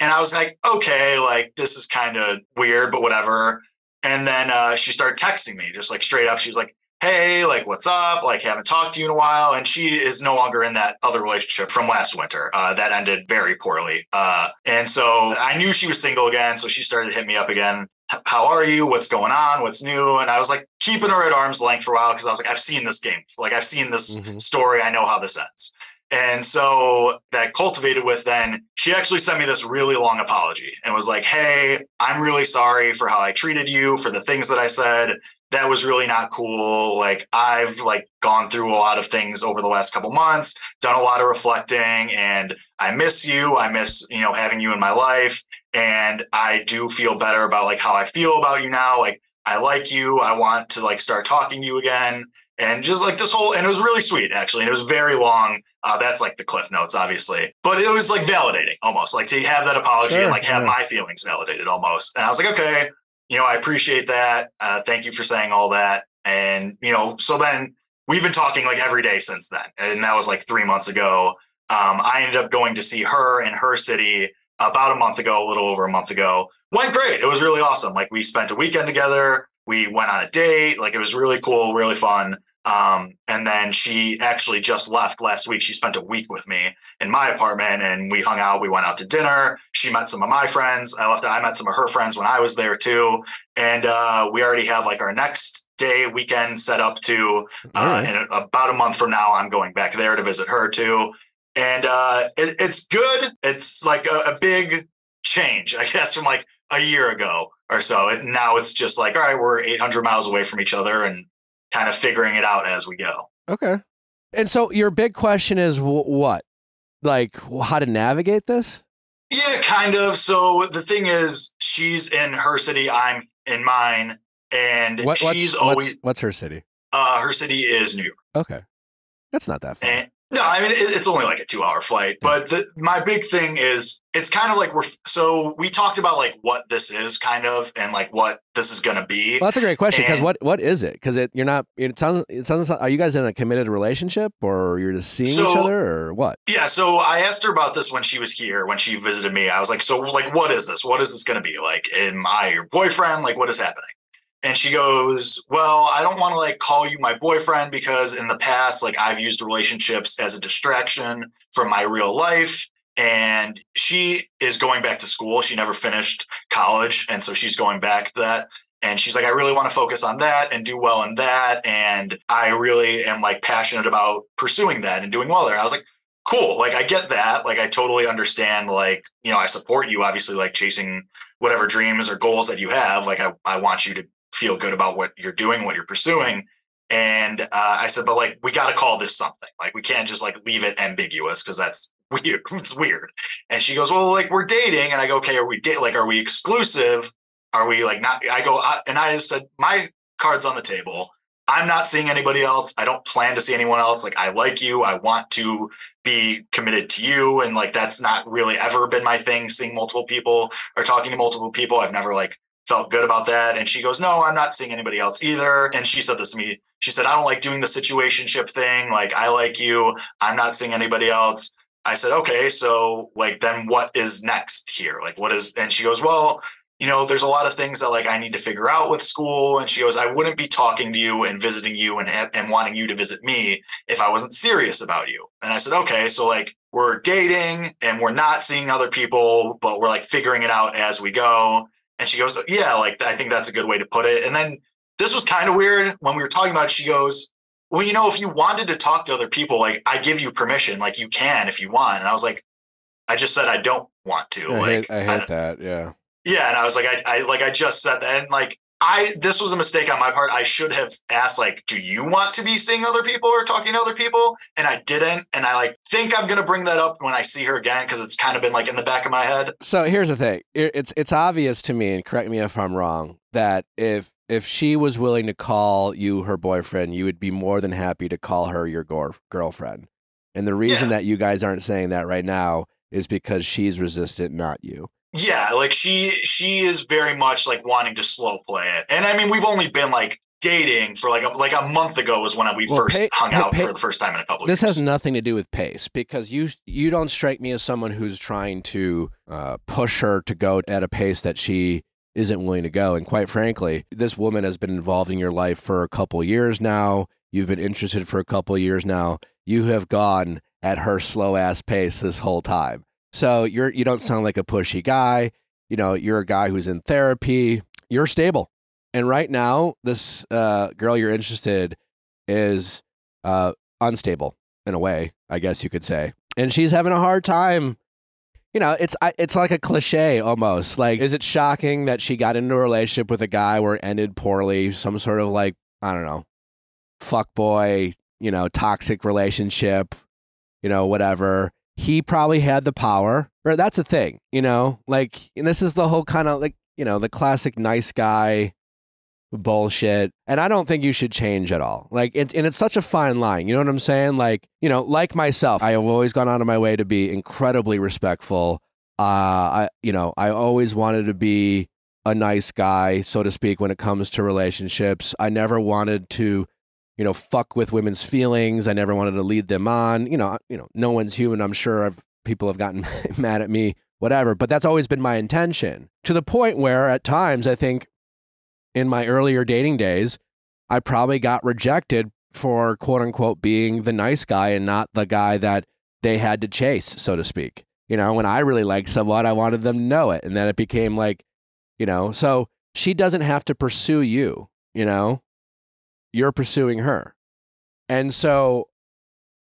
And I was like, okay, like this is kind of weird, but whatever. And then uh she started texting me just like straight up. She was like, hey, like, what's up? Like, haven't talked to you in a while. And she is no longer in that other relationship from last winter. Uh, that ended very poorly. Uh, and so I knew she was single again. So she started to hit me up again. "H- How are you? What's going on? What's new? And I was like keeping her at arm's length for a while because I was like, I've seen this game. Like, I've seen this Mhm. story. I know how this ends. And so that cultivated with then she actually sent me this really long apology and was like, Hey, I'm really sorry for how I treated you, for the things that I said that was really not cool. Like I've like gone through a lot of things over the last couple months, done a lot of reflecting and I miss you. I miss, you know, having you in my life. And I do feel better about like how I feel about you now. Like I like you. I want to like start talking to you again. And just like this whole, and it was really sweet actually. And it was very long. Uh, that's like the cliff notes, obviously, but it was like validating almost like to have that apology Sure, and like have yeah. my feelings validated almost. And I was like, okay, you know, I appreciate that. Uh, thank you for saying all that. And, you know, so then we've been talking like every day since then. And that was like three months ago. Um, I ended up going to see her in her city about a month ago, a little over a month ago. Went great. It was really awesome. Like we spent a weekend together. We went on a date. Like it was really cool, really fun. Um, and then she actually just left last week. She spent a week with me in my apartment and we hung out. We went out to dinner. She met some of my friends. I left. I met some of her friends when I was there too. And uh, we already have like our next day weekend set up to uh, right. and about a month from now, I'm going back there to visit her too. And uh, it, it's good. It's like a, a big change, I guess, from like a year ago or so. And now it's just like, all right, we're 800 miles away from each other and kind of figuring it out as we go. Okay. And so your big question is wh- what? Like how to navigate this? Yeah, kind of. So the thing is, she's in her city, I'm in mine, and What, she's what's, always what's her city? uh, her city is New York. Okay. That's not that far. And no, I mean it's only like a two-hour flight. But the, my big thing is, it's kind of like we're so we talked about like what this is, kind of, and like what this is gonna be. Well, that's a great question because what what is it? Because it you're not. It sounds. It sounds. Are you guys in a committed relationship, or you're just seeing each other, or what? Yeah, so I asked her about this when she was here, when she visited me. I was like, "So, like, what is this? What is this going to be? Like, am I your boyfriend? Like, what is happening?" And she goes, "Well, I don't want to like call you my boyfriend because in the past, like, I've used relationships as a distraction from my real life." And she is going back to school. She never finished college, and so she's going back to that. And she's like, I really want to focus on that and do well in that. And I really am like passionate about pursuing that and doing well there. I was like, cool. Like, I get that. Like, I totally understand. Like, you know, I support you, obviously, like chasing whatever dreams or goals that you have. Like, I, I want you to feel good about what you're doing, what you're pursuing. And uh, I said, but like, we got to call this something. Like, we can't just like leave it ambiguous because that's weird. It's weird. And she goes, well, like, we're dating. And I go, okay, are we date? Like, are we exclusive? Are we like not? I go, I, and I said, my cards on the table. I'm not seeing anybody else. I don't plan to see anyone else. Like, I like you. I want to be committed to you. And like, that's not really ever been my thing, seeing multiple people or talking to multiple people. I've never like felt good about that. And she goes, No, I'm not seeing anybody else either. And she said this to me. She said, I don't like doing the situationship thing. Like, I like you. I'm not seeing anybody else. I said, okay, so like then what is next here? Like what is and she goes, Well, you know, there's a lot of things that like I need to figure out with school. And she goes, I wouldn't be talking to you and visiting you and and wanting you to visit me if I wasn't serious about you. And I said, okay, so like we're dating and we're not seeing other people, but we're like figuring it out as we go. And she goes, yeah, like I think that's a good way to put it. And then this was kind of weird when we were talking about it. She goes, well, you know, if you wanted to talk to other people, like I give you permission, like you can if you want. And I was like, I just said I don't want to. I like hate, I hate that. Yeah. yeah, and I was like, I, I like I just said that, and like I this was a mistake on my part. I should have asked like, do you want to be seeing other people or talking to other people? And I didn't, and I like think I'm gonna bring that up when I see her again because it's kind of been like in the back of my head. So here's the thing. It's it's obvious to me, and correct me if I'm wrong, that if if she was willing to call you her boyfriend, you would be more than happy to call her your gor- girlfriend. And the reason Yeah. that you guys aren't saying that right now is because she's resistant, not you. Yeah, like she she is very much like wanting to slow play it, and I mean we've only been like dating for like a, like a month ago was when we Well, first pay- hung out pay- for the first time in a couple. This years. has nothing to do with pace because you you don't strike me as someone who's trying to uh, push her to go at a pace that she isn't willing to go. And quite frankly, this woman has been involved in your life for a couple years now. You've been interested for a couple years now. You have gone at her slow ass pace this whole time. So you're you don't sound like a pushy guy. You know, you're a guy who's in therapy. You're stable. And right now, this uh, girl you're interested is uh, unstable in a way, I guess you could say. And she's having a hard time. You know, it's it's like a cliche almost. Like, is it shocking that she got into a relationship with a guy where it ended poorly? Some sort of like I don't know, fuck boy, you know, toxic relationship, you know, whatever. He probably had the power. Or that's the thing, you know. Like, and this is the whole kind of like you know the classic nice guy bullshit. And I don't think you should change at all. Like, it, and it's such a fine line. You know what I'm saying? Like, you know, like myself, I have always gone out of my way to be incredibly respectful. Uh, I, you know, I always wanted to be a nice guy, so to speak, when it comes to relationships. I never wanted to, you know, fuck with women's feelings. I never wanted to lead them on. You know, you know, no one's human. I'm sure I've, people have gotten mad at me, whatever. But that's always been my intention. To the point where, at times, I think in my earlier dating days, I probably got rejected for quote unquote being the nice guy and not the guy that they had to chase, so to speak. You know, when I really liked someone, I wanted them to know it. And then it became like, you know, so she doesn't have to pursue you, you know, you're pursuing her. And so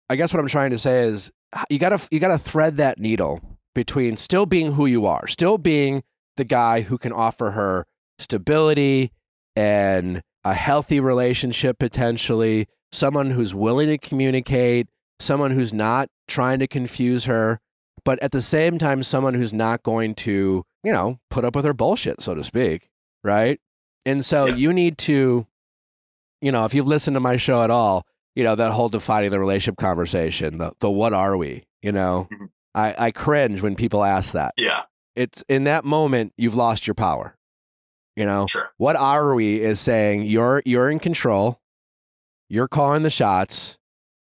I guess what I'm trying to say is you gotta you gotta thread that needle between still being who you are, still being the guy who can offer her stability and a healthy relationship potentially, someone who's willing to communicate, someone who's not trying to confuse her, but at the same time, someone who's not going to, you know, put up with her bullshit, so to speak. Right. And so Yeah. you need to, you know, if you've listened to my show at all, you know, that whole defining the relationship conversation, the, the what are we, you know, Mhm. I, I cringe when people ask that. Yeah, It's in that moment, you've lost your power. You know, sure. what are we is saying you're you're in control you're calling the shots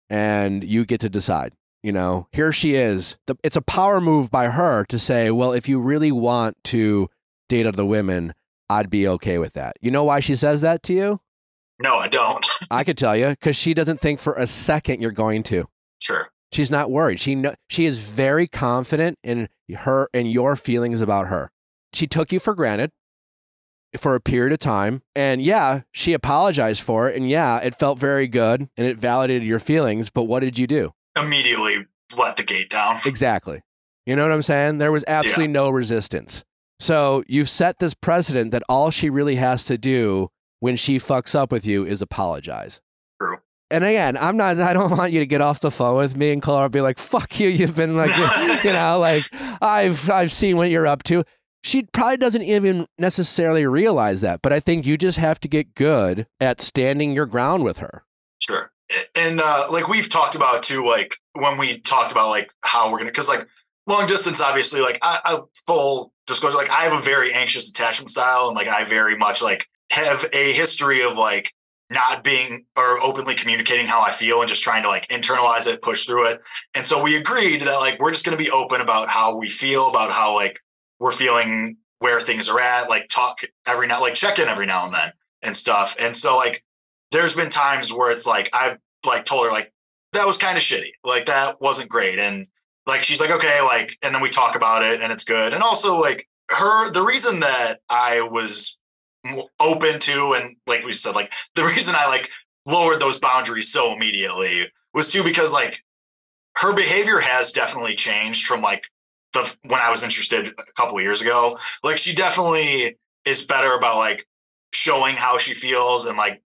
and you get to decide you know here she is the, it's a power move by her to say well if you really want to date other women i'd be okay with that you know why she says that to you No, I don't. i could tell you because she doesn't think for a second you're going to. Sure. she's not worried. She kno- she is very confident in her and your feelings about her. She took you for granted for a period of time and yeah she apologized for it and yeah it felt very good and it validated your feelings but what did you do? Immediately let the gate down. exactly. You know what i'm saying? There was absolutely no resistance. So you've set this precedent that all she really has to do when she fucks up with you is apologize True. and again, I'm not. I don't want you to get off the phone with me and call her and be like, "Fuck you." You've been like, you know, like I've I've seen what you're up to. She probably doesn't even necessarily realize that, but I think you just have to get good at standing your ground with her. Sure. And uh, like we've talked about too, like when we talked about like how we're gonna, because like long distance, obviously, like I, I full disclosure, like I have a very anxious attachment style, and like I very much like have a history of like not being or openly communicating how I feel and just trying to like internalize it, push through it. And so we agreed that like we're just gonna be open about how we feel, about how like we're feeling where things are at, like talk every now, like check in every now and then and stuff. And so like there's been times where it's like I've like told her like that was kind of shitty. Like that wasn't great. And like she's like, okay, like, and then we talk about it and it's good. And also like her the reason that I was open to and like we said, like the reason I like lowered those boundaries so immediately was too because like her behavior has definitely changed from like the when I was interested a couple years ago. Like she definitely is better about like showing how she feels and like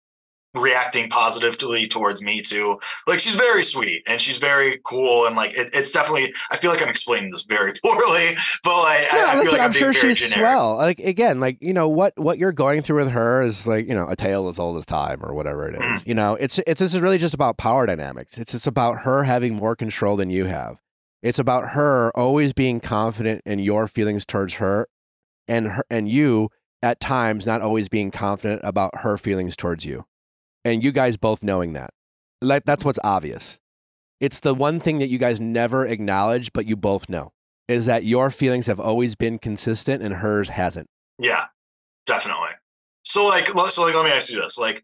reacting positively towards me too. Like she's very sweet and she's very cool and like it, it's definitely. I feel like I'm explaining this very poorly, but like No, I, I feel listen, like I'm, I'm, sure she's generic. swell. Like again, like you know what what you're going through with her is like you know a tale as old as time or whatever it is. Mm. You know, it's it's this is really just about power dynamics. It's just about her having more control than you have. It's about her always being confident in your feelings towards her, and her and you at times not always being confident about her feelings towards you, and you guys both knowing that. Like that's what's obvious. It's the one thing that you guys never acknowledge, but you both know is that your feelings have always been consistent and hers hasn't. Yeah, definitely. So like, so like, let me ask you this: like,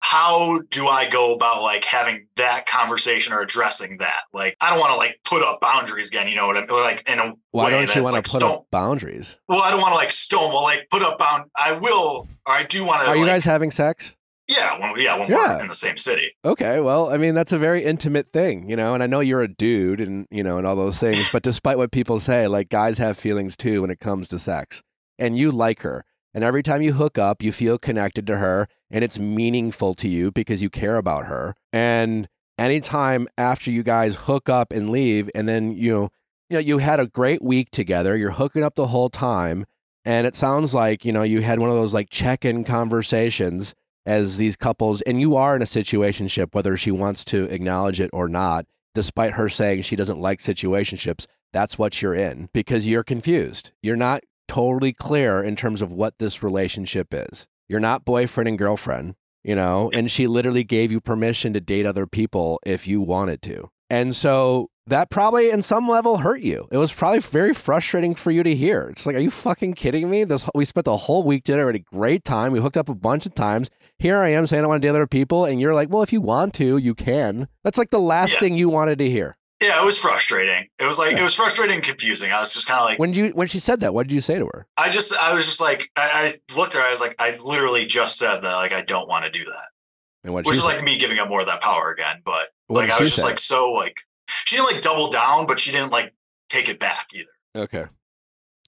how do I go about like having that conversation or addressing that? Like, I don't want to like put up boundaries again. You know what I mean? Like in a Why don't you want like to put stone. up boundaries? Well, I don't want to like stonewall, like put up bound. I will, or I do want to. Are you like, guys having sex? Yeah, when, yeah, when Yeah. we're in the same city. Okay, well, I mean that's a very intimate thing, you know, and I know you're a dude and you know and all those things, but despite what people say, like guys have feelings too when it comes to sex. And you like her. And every time you hook up, you feel connected to her and it's meaningful to you because you care about her. And anytime after you guys hook up and leave and then you know, you know, you had a great week together, you're hooking up the whole time, and it sounds like, you know, you had one of those like check-in conversations as these couples, and you are in a situationship, whether she wants to acknowledge it or not, despite her saying she doesn't like situationships, that's what you're in because you're confused. You're not totally clear in terms of what this relationship is. You're not boyfriend and girlfriend, you know, and she literally gave you permission to date other people if you wanted to. And so that probably in some level hurt you. It was probably very frustrating for you to hear. It's like, are you fucking kidding me? This we spent the whole week together, had a great time. We hooked up a bunch of times. Here I am saying I want to date other people, and you're like, well, if you want to, you can. That's like the last Yeah. thing you wanted to hear. Yeah, it was frustrating. It was like Yeah. it was frustrating and confusing. I was just kind of like, When you when she said that, what did you say to her? I just, I was just like, I, I looked at her. I was like, I literally just said that, like, I don't want to do that, And what which is said? like me giving up more of that power again. But What like, I was just say? like so like, she didn't like double down, but she didn't like take it back either. Okay.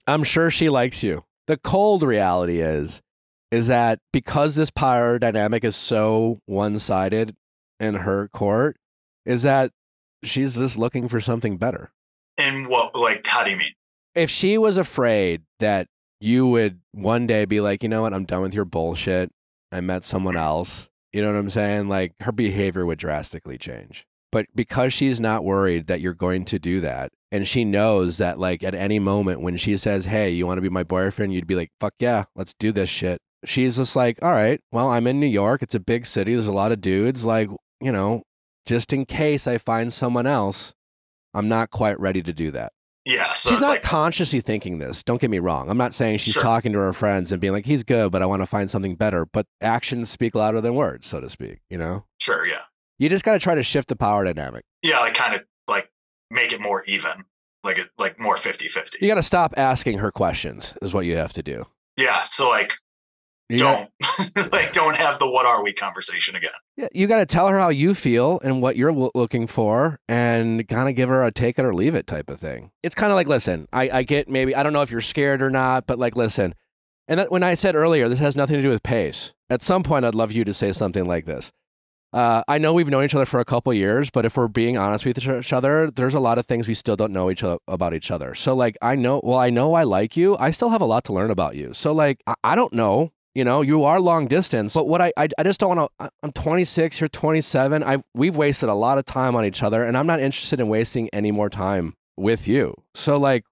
I'm sure she likes you. The cold reality is is that because this power dynamic is so one-sided in her court, is that she's just looking for something better. And what, like, how do you mean? If she was afraid that you would one day be like, "You know what? I'm done with your bullshit. I met someone else." You know what I'm saying? Like her behavior would drastically change. But because she's not worried that you're going to do that, and she knows that like at any moment when she says, "Hey, you want to be my boyfriend?" you'd be like, "Fuck yeah, let's do this shit." She's just like, "All right, well, I'm in New York. It's a big city. There's a lot of dudes. Like, you know, just in case I find someone else, I'm not quite ready to do that." Yeah. So she's not like, consciously thinking this. Don't get me wrong. I'm not saying she's Sure. talking to her friends and being like, "He's good, but I want to find something better." But actions speak louder than words, so to speak. You know, sure. Yeah. you just got to try to shift the power dynamic. Yeah. Like, kind of like make it more even, like, it, like more 50 50. You got to stop asking her questions. Is what you have to do. Yeah. So, like, You don't, like, don't have the what are we conversation again. Yeah, you got to tell her how you feel and what you're loo- looking for, and kind of give her a take it or leave it type of thing. It's kind of like, listen, I, I get maybe I don't know if you're scared or not, but like, listen, and that, when I said earlier, this has nothing to do with pace. At some point, I'd love you to say something like this. Uh, I know we've known each other for a couple years, but if we're being honest with each other, there's a lot of things we still don't know each other about each other. So like, I know, well, I know I like you. I still have a lot to learn about you. So like, I, I don't know. You know, you are long distance, but what I I, I just don't want to. I'm 26, you're 27. I we've wasted a lot of time on each other, and I'm not interested in wasting any more time with you. So like,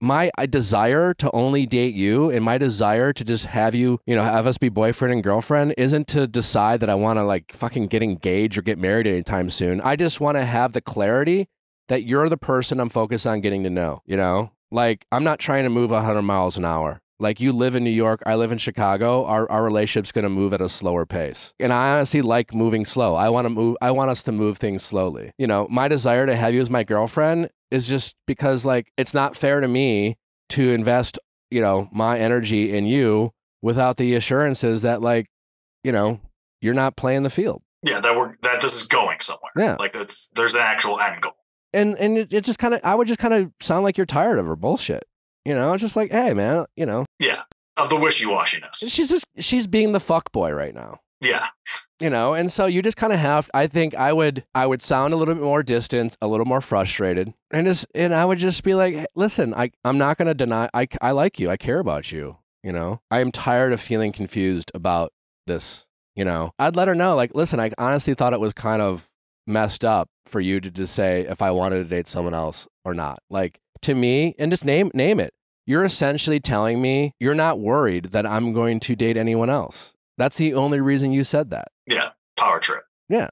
my I desire to only date you and my desire to just have you, you know, have us be boyfriend and girlfriend isn't to decide that I want to like fucking get engaged or get married anytime soon. I just want to have the clarity that you're the person I'm focused on getting to know, you know? Like I'm not trying to move 100 miles an hour. Like you live in New York, I live in Chicago. Our our relationship's going to move at a slower pace. And I honestly like moving slow. I want to move I want us to move things slowly. You know, my desire to have you as my girlfriend is just because like it's not fair to me to invest, you know, my energy in you without the assurances that like, you know, you're not playing the field. Yeah, that we're that this is going somewhere. Yeah. Like that's there's an actual end goal. And and it, it just kind of I would just kind of sound like you're tired of her bullshit. You know, it's just like, hey man, you know, Yeah. Of the wishy washiness. she's just she's being the fuck boy right now. Yeah. you know and so you just kind of have i think i would i would sound a little bit more distant a little more frustrated and just and i would just be like "Hey, listen i i'm not going to deny I, I like you i care about you you know i am tired of feeling confused about this you know i'd let her know like listen i honestly thought it was kind of messed up for you to just say if i wanted to date someone else or not like to me and just name name it you're essentially telling me you're not worried that i'm going to date anyone else that's the only reason you said that Yeah. Power trip. Yeah.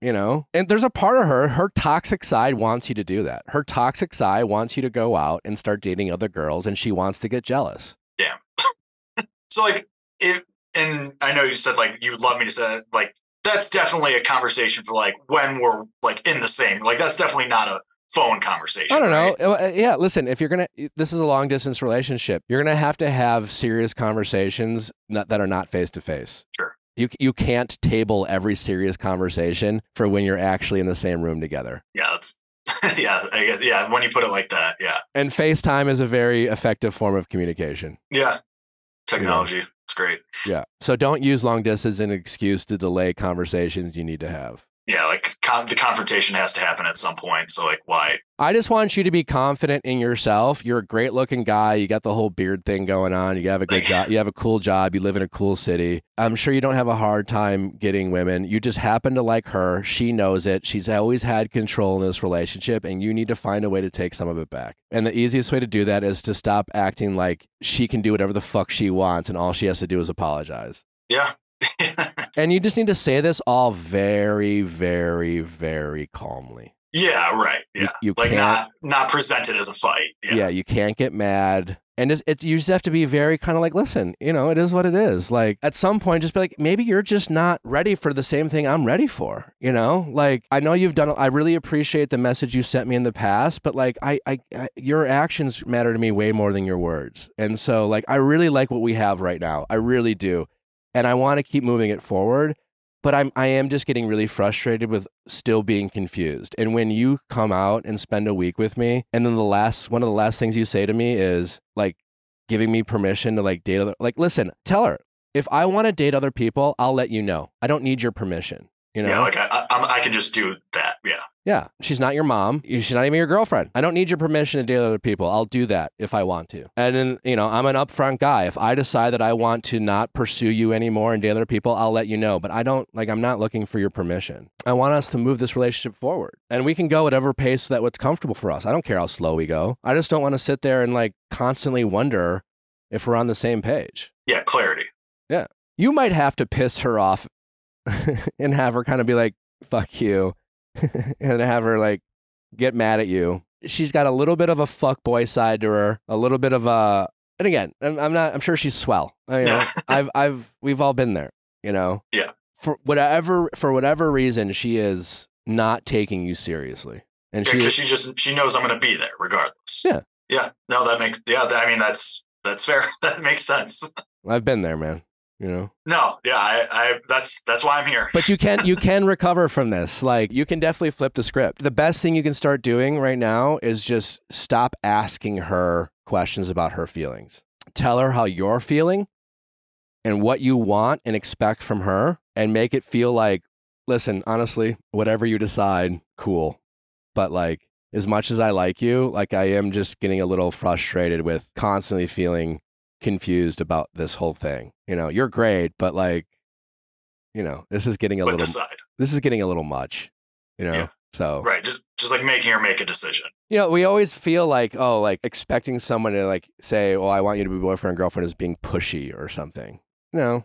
You know and there's a part of her her toxic side wants you to do that her toxic side wants you to go out and start dating other girls and she wants to get jealous Yeah. So like it and I know you said like you would love me to say like that's definitely a conversation for like when we're like in the same like that's definitely not a phone conversation. i don't know right? Uh, yeah listen if you're gonna this is a long distance relationship you're gonna have to have serious conversations not, that are not face to face Sure. you, you can't table every serious conversation for when you're actually in the same room together Yeah, that's yeah, I guess yeah, when you put it like that, yeah. and facetime is a very effective form of communication Yeah. Technology. It's great. yeah so don't use long distance as an excuse to delay conversations you need to have Yeah, like con- the confrontation has to happen at some point. So like why? I just want you to be confident in yourself. You're a great looking guy. You got the whole beard thing going on. You have a good job. You have a cool job. You live in a cool city. I'm sure you don't have a hard time getting women. You just happen to like her. She knows it. She's always had control in this relationship, and you need to find a way to take some of it back. And the easiest way to do that is to stop acting like she can do whatever the fuck she wants, and all she has to do is apologize. Yeah. And you just need to say this all very, very, very calmly. yeah, right. Yeah. you like can't- not not presented as a fight. yeah. Yeah. you can't get mad and it's, it's you just have to be very kind of like listen you know it is what it is like at some point just be like maybe you're just not ready for the same thing i'm ready for you know like i know you've done i really appreciate the message you sent me in the past but like I, I i your actions matter to me way more than your words and so like i really like what we have right now i really do and i want to keep moving it forward but I'm I am just getting really frustrated with still being confused. And when you come out and spend a week with me, and then the last one of the last things you say to me is like giving me permission to like date other like listen, tell her if I want to date other people, I'll let you know. I don't need your permission. You know? Yeah, like I, I, I'm- I can just do that. Yeah. Yeah, she's not your mom. She's not even your girlfriend. I don't need your permission to date other people. I'll do that if I want to. And then, you know, I'm an upfront guy. If I decide that I want to not pursue you anymore and date other people, I'll let you know. But I don't like I'm not looking for your permission. I want us to move this relationship forward. And we can go whatever pace that what's comfortable for us. I don't care how slow we go. I just don't want to sit there and like constantly wonder if we're on the same page. Yeah. Clarity. Yeah you might have to piss her off and have her kind of be like, fuck you, and have her like get mad at you. She's got a little bit of a fuck boy side to her, a little bit of a, and again, I'm, I'm not, I'm sure she's swell. I, you know, I've, I've, we've all been there, you know? Yeah. For whatever, for whatever reason, she is not taking you seriously. And she, she just she knows I'm going to be there regardless. Yeah. Yeah. No, that makes yeah. That, I mean, that's that's fair. that makes sense. I've been there, man, you know? No. Yeah. I. I. That's that's why I'm here. But you can you can recover from this. Like you can definitely flip the script. The best thing you can start doing right now is just stop asking her questions about her feelings. Tell her how you're feeling and what you want and expect from her and make it feel like listen, honestly, whatever you decide, cool. But like as much as I like you, like I am just getting a little frustrated with constantly feeling confused about this whole thing. You know, you're great, but like you know, this is getting a but little decide. this is getting a little much, you know. Yeah. So Right. Just just like making her make a decision. you know, we always feel like oh, like expecting someone to like say, "Well, I want you to be boyfriend and girlfriend," is being pushy or something. No,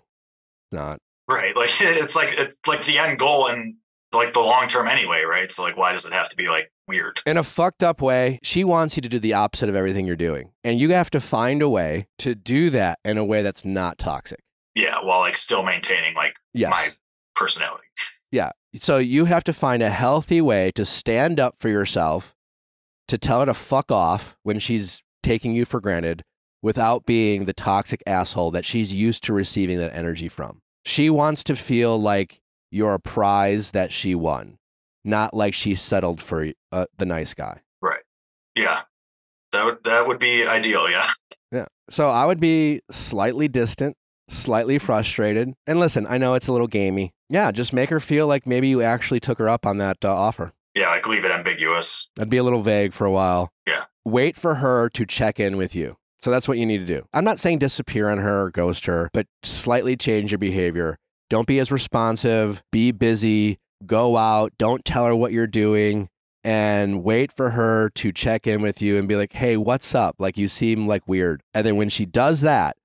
not. Right. Like it's like it's like the end goal and like the long term anyway. Right. So like, why does it have to be like weird. in a fucked up way, she wants you to do the opposite of everything you're doing. And you have to find a way to do that in a way that's not toxic. Yeah, while like still maintaining like Yes. My- personality. Yeah. So you have to find a healthy way to stand up for yourself, to tell her to fuck off when she's taking you for granted without being the toxic asshole that she's used to receiving that energy from. She wants to feel like you're a prize that she won, not like she settled for uh, the nice guy. Right. Yeah, that would that would be ideal. Yeah, Yeah. So I would be slightly distant, slightly frustrated. And listen, I know it's a little gamey. Yeah, just make her feel like maybe you actually took her up on that uh, offer. yeah, like leave it ambiguous. I'd be a little vague for a while. Yeah. Wait for her to check in with you. So that's what you need to do. I'm not saying disappear on her or ghost her, but slightly change your behavior. Don't be as responsive, be busy, go out, don't tell her what you're doing, and wait for her to check in with you and be like, hey, what's up? Like, you seem like weird. And then when she does that,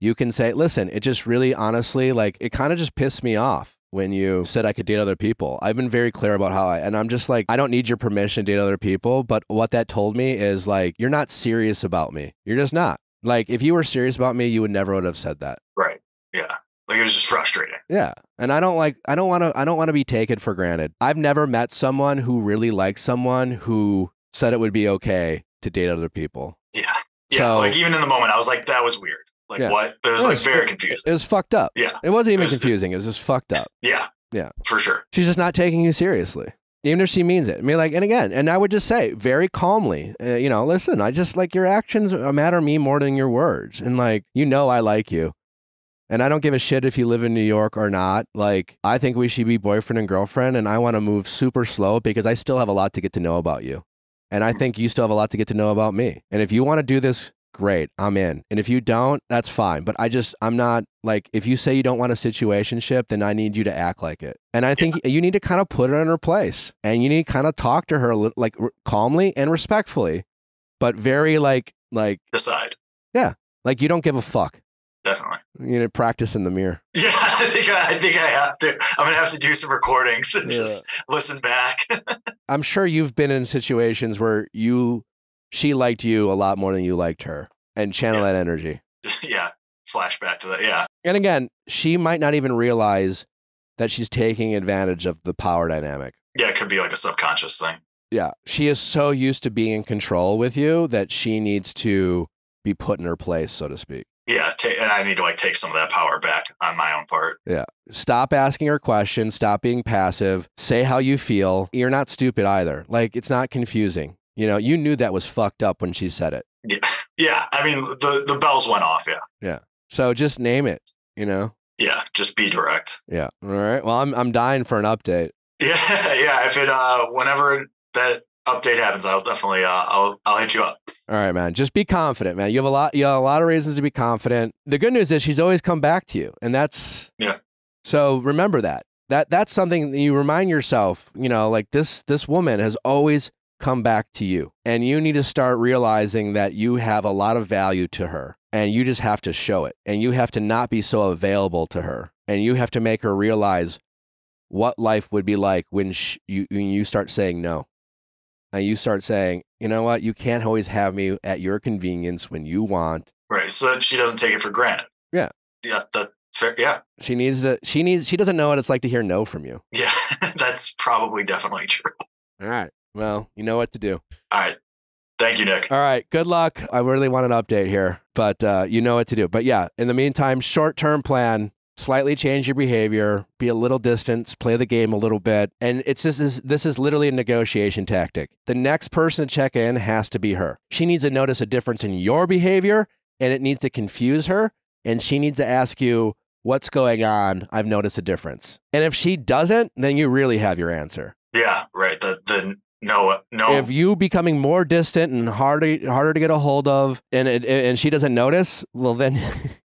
you can say, listen, it just really honestly, like, it kind of just pissed me off when you said I could date other people. I've been very clear about how I, and I'm just like, I don't need your permission to date other people. But what that told me is like, you're not serious about me. You're just not. Like, if you were serious about me, you would never would have said that. Right. Yeah. Like it was just frustrating. Yeah. And I don't like, I don't want to, I don't want to be taken for granted. I've never met someone who really liked someone who said it would be okay to date other people. Yeah. Yeah. So- like even in the moment, I was like, that was weird. Like Yeah. what? It was It like very it- confusing. It was fucked up. Yeah. It wasn't even It was- confusing. It was just fucked up. Yeah. Yeah. For sure. She's just not taking you seriously. Even if she means it. I mean, like, and again, and I would just say very calmly, uh, you know, listen, I just like your actions matter me more than your words. And like, you know, I like you. And I don't give a shit if you live in New York or not. Like, I think we should be boyfriend and girlfriend. And I want to move super slow because I still have a lot to get to know about you. And I think you still have a lot to get to know about me. And if you want to do this, great, I'm in. And if you don't, that's fine. But I just, I'm not like, if you say you don't want a situationship, then I need you to act like it. And I think you need to kind of put her in her place and you need to kind of talk to her like r- calmly and respectfully, but very like, like, Decide. Yeah. Like you don't give a fuck. Definitely. You know, practice in the mirror. Yeah. I think I, I think I have to. I'm gonna have to do some recordings and Yeah. just listen back. I'm sure you've been in situations where you, she liked you a lot more than you liked her and channel Yeah. that energy. yeah. Flashback to that. Yeah. And again, she might not even realize that she's taking advantage of the power dynamic. Yeah. It could be like a subconscious thing. Yeah. She is so used to being in control with you that she needs to be put in her place, so to speak. Yeah. Ta- and I need to like take some of that power back on my own part. Yeah. Stop asking her questions. Stop being passive. Say how you feel. You're not stupid either. Like, it's not confusing. You know, you knew that was fucked up when she said it. Yeah. Yeah. I mean, the the bells went off. Yeah. Yeah. So just name it, you know? Yeah. Just be direct. Yeah. All right. Well, I'm, I'm dying for an update. Yeah. Yeah. If it uh whenever that update happens, I'll definitely uh I'll I'll hit you up. All right, man. Just be confident, man. You have a lot. You have a lot of reasons to be confident. The good news is she's always come back to you, and that's Yeah. So remember that. That that's something that you remind yourself. You know, like this this woman has always come back to you, and you need to start realizing that you have a lot of value to her, and you just have to show it, and you have to not be so available to her, and you have to make her realize what life would be like when sh- you when you start saying no and you start saying, you know what, you can't always have me at your convenience when you want. Right. So that she doesn't take it for granted. Yeah. Yeah. That fair. Yeah. She needs to. She needs. She doesn't know what it's like to hear no from you. Yeah. That's probably definitely true. All right. Well, you know what to do. All right. Thank you, Nick. All right. Good luck. I really want an update here, but uh, you know what to do. But yeah, in the meantime, short term plan. Slightly change your behavior, be a little distance, play the game a little bit. And it's just this, this is literally a negotiation tactic. The next person to check in has to be her. She needs to notice a difference in your behavior and it needs to confuse her. And she needs to ask you, What's going on? I've noticed a difference. And if she doesn't, then you really have your answer. Yeah. Right. The the no no. If you becoming more distant and harder harder to get a hold of, and it, and she doesn't notice, well then,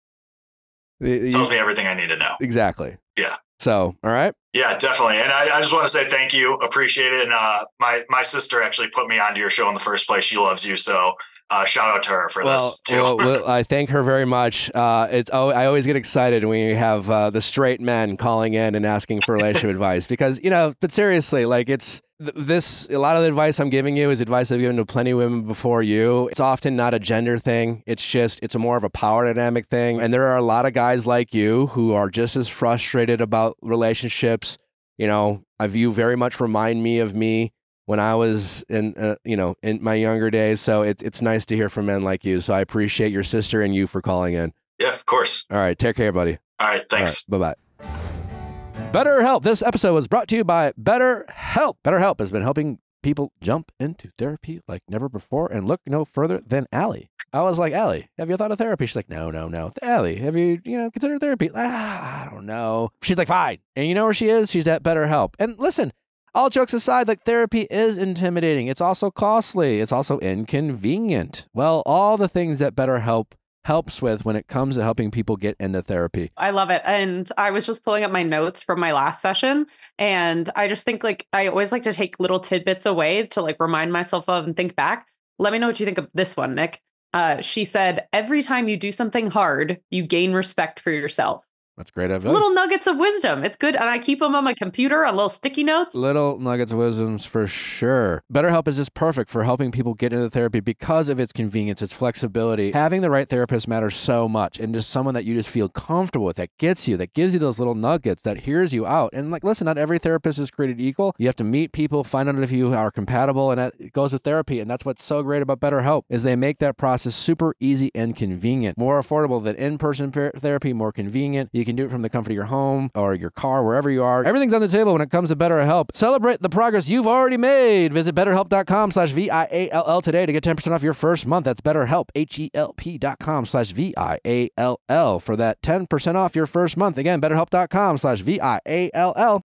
you- tells me everything I need to know. exactly. Yeah. So, all right. Yeah, definitely. And I, I just want to say thank you. Appreciate it. And uh, my my sister actually put me onto your show in the first place. She loves you. So uh, shout out to her for Well, this too. well, well, I thank her very much. Uh, it's oh, I always get excited when you have uh, the straight men calling in and asking for relationship advice because you know. But seriously, like it's this a lot of the advice I'm giving you is advice I've given to plenty of women before you. It's often not a gender thing. It's just it's a more of a power dynamic thing. And there are a lot of guys like you who are just as frustrated about relationships. You know, I view very much remind me of me when I was in uh, you know in my younger days. So it's it's nice to hear from men like you. So I appreciate your sister and you for calling in. Yeah, of course. All right, take care, buddy. All right. Thanks. Bye bye. BetterHelp. This episode was brought to you by BetterHelp. BetterHelp has been helping people jump into therapy like never before and look no further than Ali. I was like, Ali, have you thought of therapy? She's like, no, no, no. Ali, have you, you know, considered therapy? Ah, I don't know. She's like, fine. And you know where she is? She's at BetterHelp. And listen, all jokes aside, like therapy is intimidating. It's also costly. It's also inconvenient. Well, all the things that BetterHelp helps with when it comes to helping people get into therapy. I love it. And I was just pulling up my notes from my last session. And I just think like I always like to take little tidbits away to like remind myself of and think back. Let me know what you think of this one, Nick. Uh, she said, every time you do something hard, you gain respect for yourself. That's great It's advice. little nuggets of wisdom. It's good. And I keep them on my computer on little sticky notes. Little nuggets of wisdoms for sure. BetterHelp is just perfect for helping people get into therapy because of its convenience, its flexibility. Having the right therapist matters so much, and just someone that you just feel comfortable with, that gets you, that gives you those little nuggets, that hears you out. And like, listen, not every therapist is created equal. You have to meet people, find out if you are compatible, and that it goes with therapy. And that's what's so great about BetterHelp is they make that process super easy and convenient, more affordable than in-person therapy, more convenient. You can do it from the comfort of your home or your car, wherever you are. Everything's on the table when it comes to BetterHelp. Celebrate the progress you've already made. Visit betterhelp.com slash V-I-A-L-L today to get 10% off your first month. That's betterhelp, H-E-L-P dot com slash V-I-A-L-L for that 10% off your first month. Again, betterhelp.com slash V-I-A-L-L.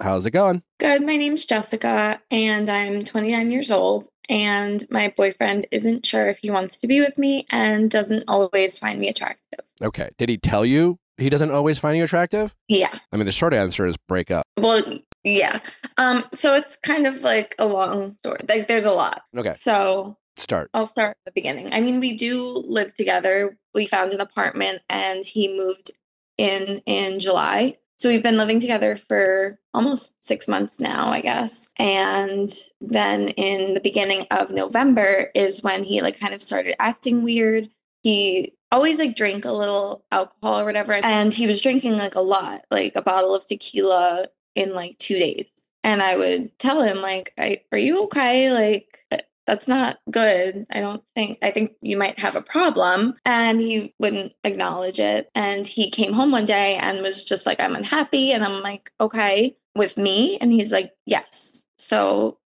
How's it going? Good. My name's Jessica, and I'm 29 years old. And my boyfriend isn't sure if he wants to be with me and doesn't always find me attractive. Okay. Did he tell you he doesn't always find you attractive? Yeah. I mean, the short answer is break up. Well, yeah. Um, so it's kind of like a long story. Like there's a lot. Okay. So Start. I'll start at the beginning. I mean, we do live together. We found an apartment and he moved in in July. So we've been living together for almost six months now, I guess. And then in the beginning of November is when he like kind of started acting weird. He always like drank a little alcohol or whatever. And he was drinking like a lot, like a bottle of tequila in like two days. And I would tell him, like, I, are you okay? Like, uh, that's not good. I don't think, I think you might have a problem. And he wouldn't acknowledge it. And he came home one day and was just like, I'm unhappy. And I'm like, okay, with me? And he's like, yes. So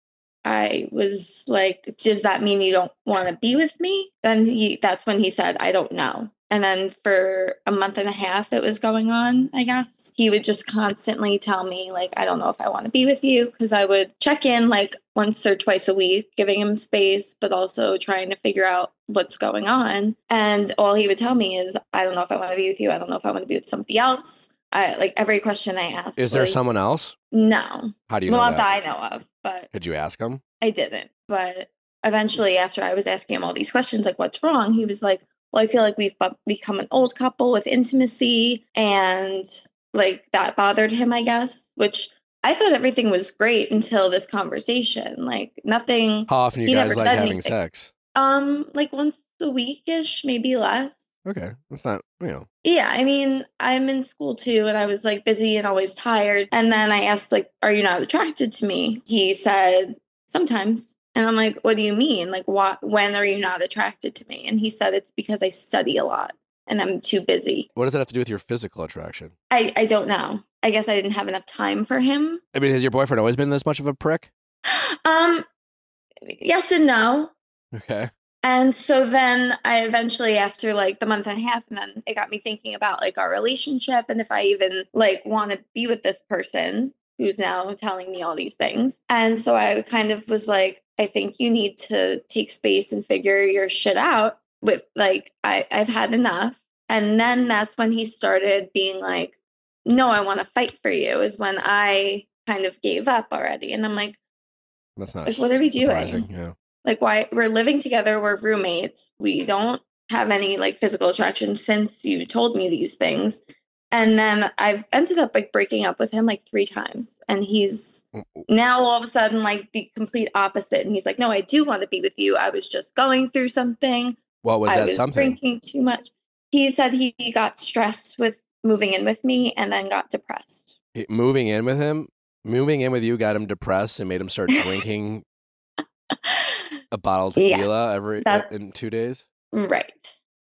I was like, does that mean you don't want to be with me? Then he, that's when he said, I don't know. And then for a month and a half, it was going on, I guess. He would just constantly tell me, like, I don't know if I want to be with you. Cause I would check in like once or twice a week, giving him space, but also trying to figure out what's going on. And all he would tell me is, I don't know if I want to be with you. I don't know if I want to be with somebody else. I like every question I asked. Is there was, someone else? No. How do you well, know not that? that I know of, but Could you ask him? I didn't. But eventually, after I was asking him all these questions, like, what's wrong? He was like, well, I feel like we've become an old couple with intimacy. And like that bothered him, I guess, which I thought everything was great until this conversation. Like, nothing, How often you He guys never like having anything. sex? um, like once a week ish, maybe less. Okay. That's not, you know. Yeah, I mean, I'm in school too, and I was like busy and always tired. And then I asked, like, are you not attracted to me? He said, sometimes. And I'm like, what do you mean? Like, what, when are you not attracted to me? And he said, it's because I study a lot and I'm too busy. What does that have to do with your physical attraction? I, I don't know. I guess I didn't have enough time for him. I mean, has your boyfriend always been this much of a prick? Um, yes and no. Okay. And so then I eventually, after like the month and a half, and then it got me thinking about like our relationship and if I even like want to be with this person who's now telling me all these things. And so I kind of was like, I think you need to take space and figure your shit out with like, I, I've had enough. And then that's when he started being like, no, I want to fight for you, is when I kind of gave up already. And I'm like, That's not like, what are we doing? Yeah. like why we're living together we're roommates we don't have any like physical attraction since you told me these things And then I've ended up like breaking up with him like three times. And he's now all of a sudden like the complete opposite. And he's like, No, I do want to be with you. I was just going through something. What was I that was something? drinking too much. He said he, got stressed with moving in with me and then got depressed. He- moving in with him, moving in with you got him depressed and made him start drinking a bottle of Yeah, tequila every uh, in two days. right.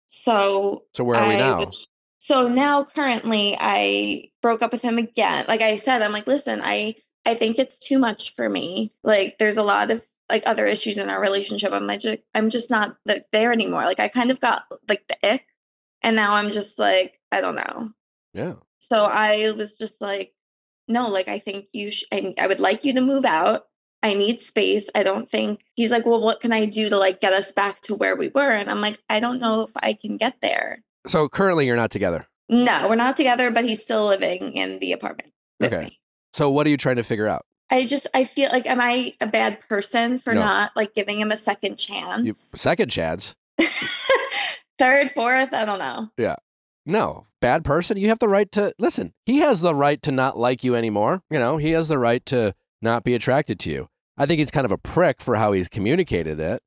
So So where are we I now? was- so now currently I broke up with him again. Like I said, I'm like, listen, I I think it's too much for me. Like there's a lot of like other issues in our relationship. I'm like, I'm just not like, there anymore. Like I kind of got like the ick, and now I'm just like, I don't know. yeah. So I was just like, no, like I think you sh- I, I would like you to move out. I need space. I don't think he's like, well, what can I do to like get us back to where we were? And I'm like, I don't know if I can get there. So currently you're not together. No, we're not together, but he's still living in the apartment with Okay. me. So what are you trying to figure out? I just I feel like am I a bad person for No. not like giving him a second You, chance? second chance? Third, fourth, I don't know. Yeah. No. Bad person? You have the right to listen. He has the right to not like you anymore. You know, he has the right to not be attracted to you. I think he's kind of a prick for how he's communicated it.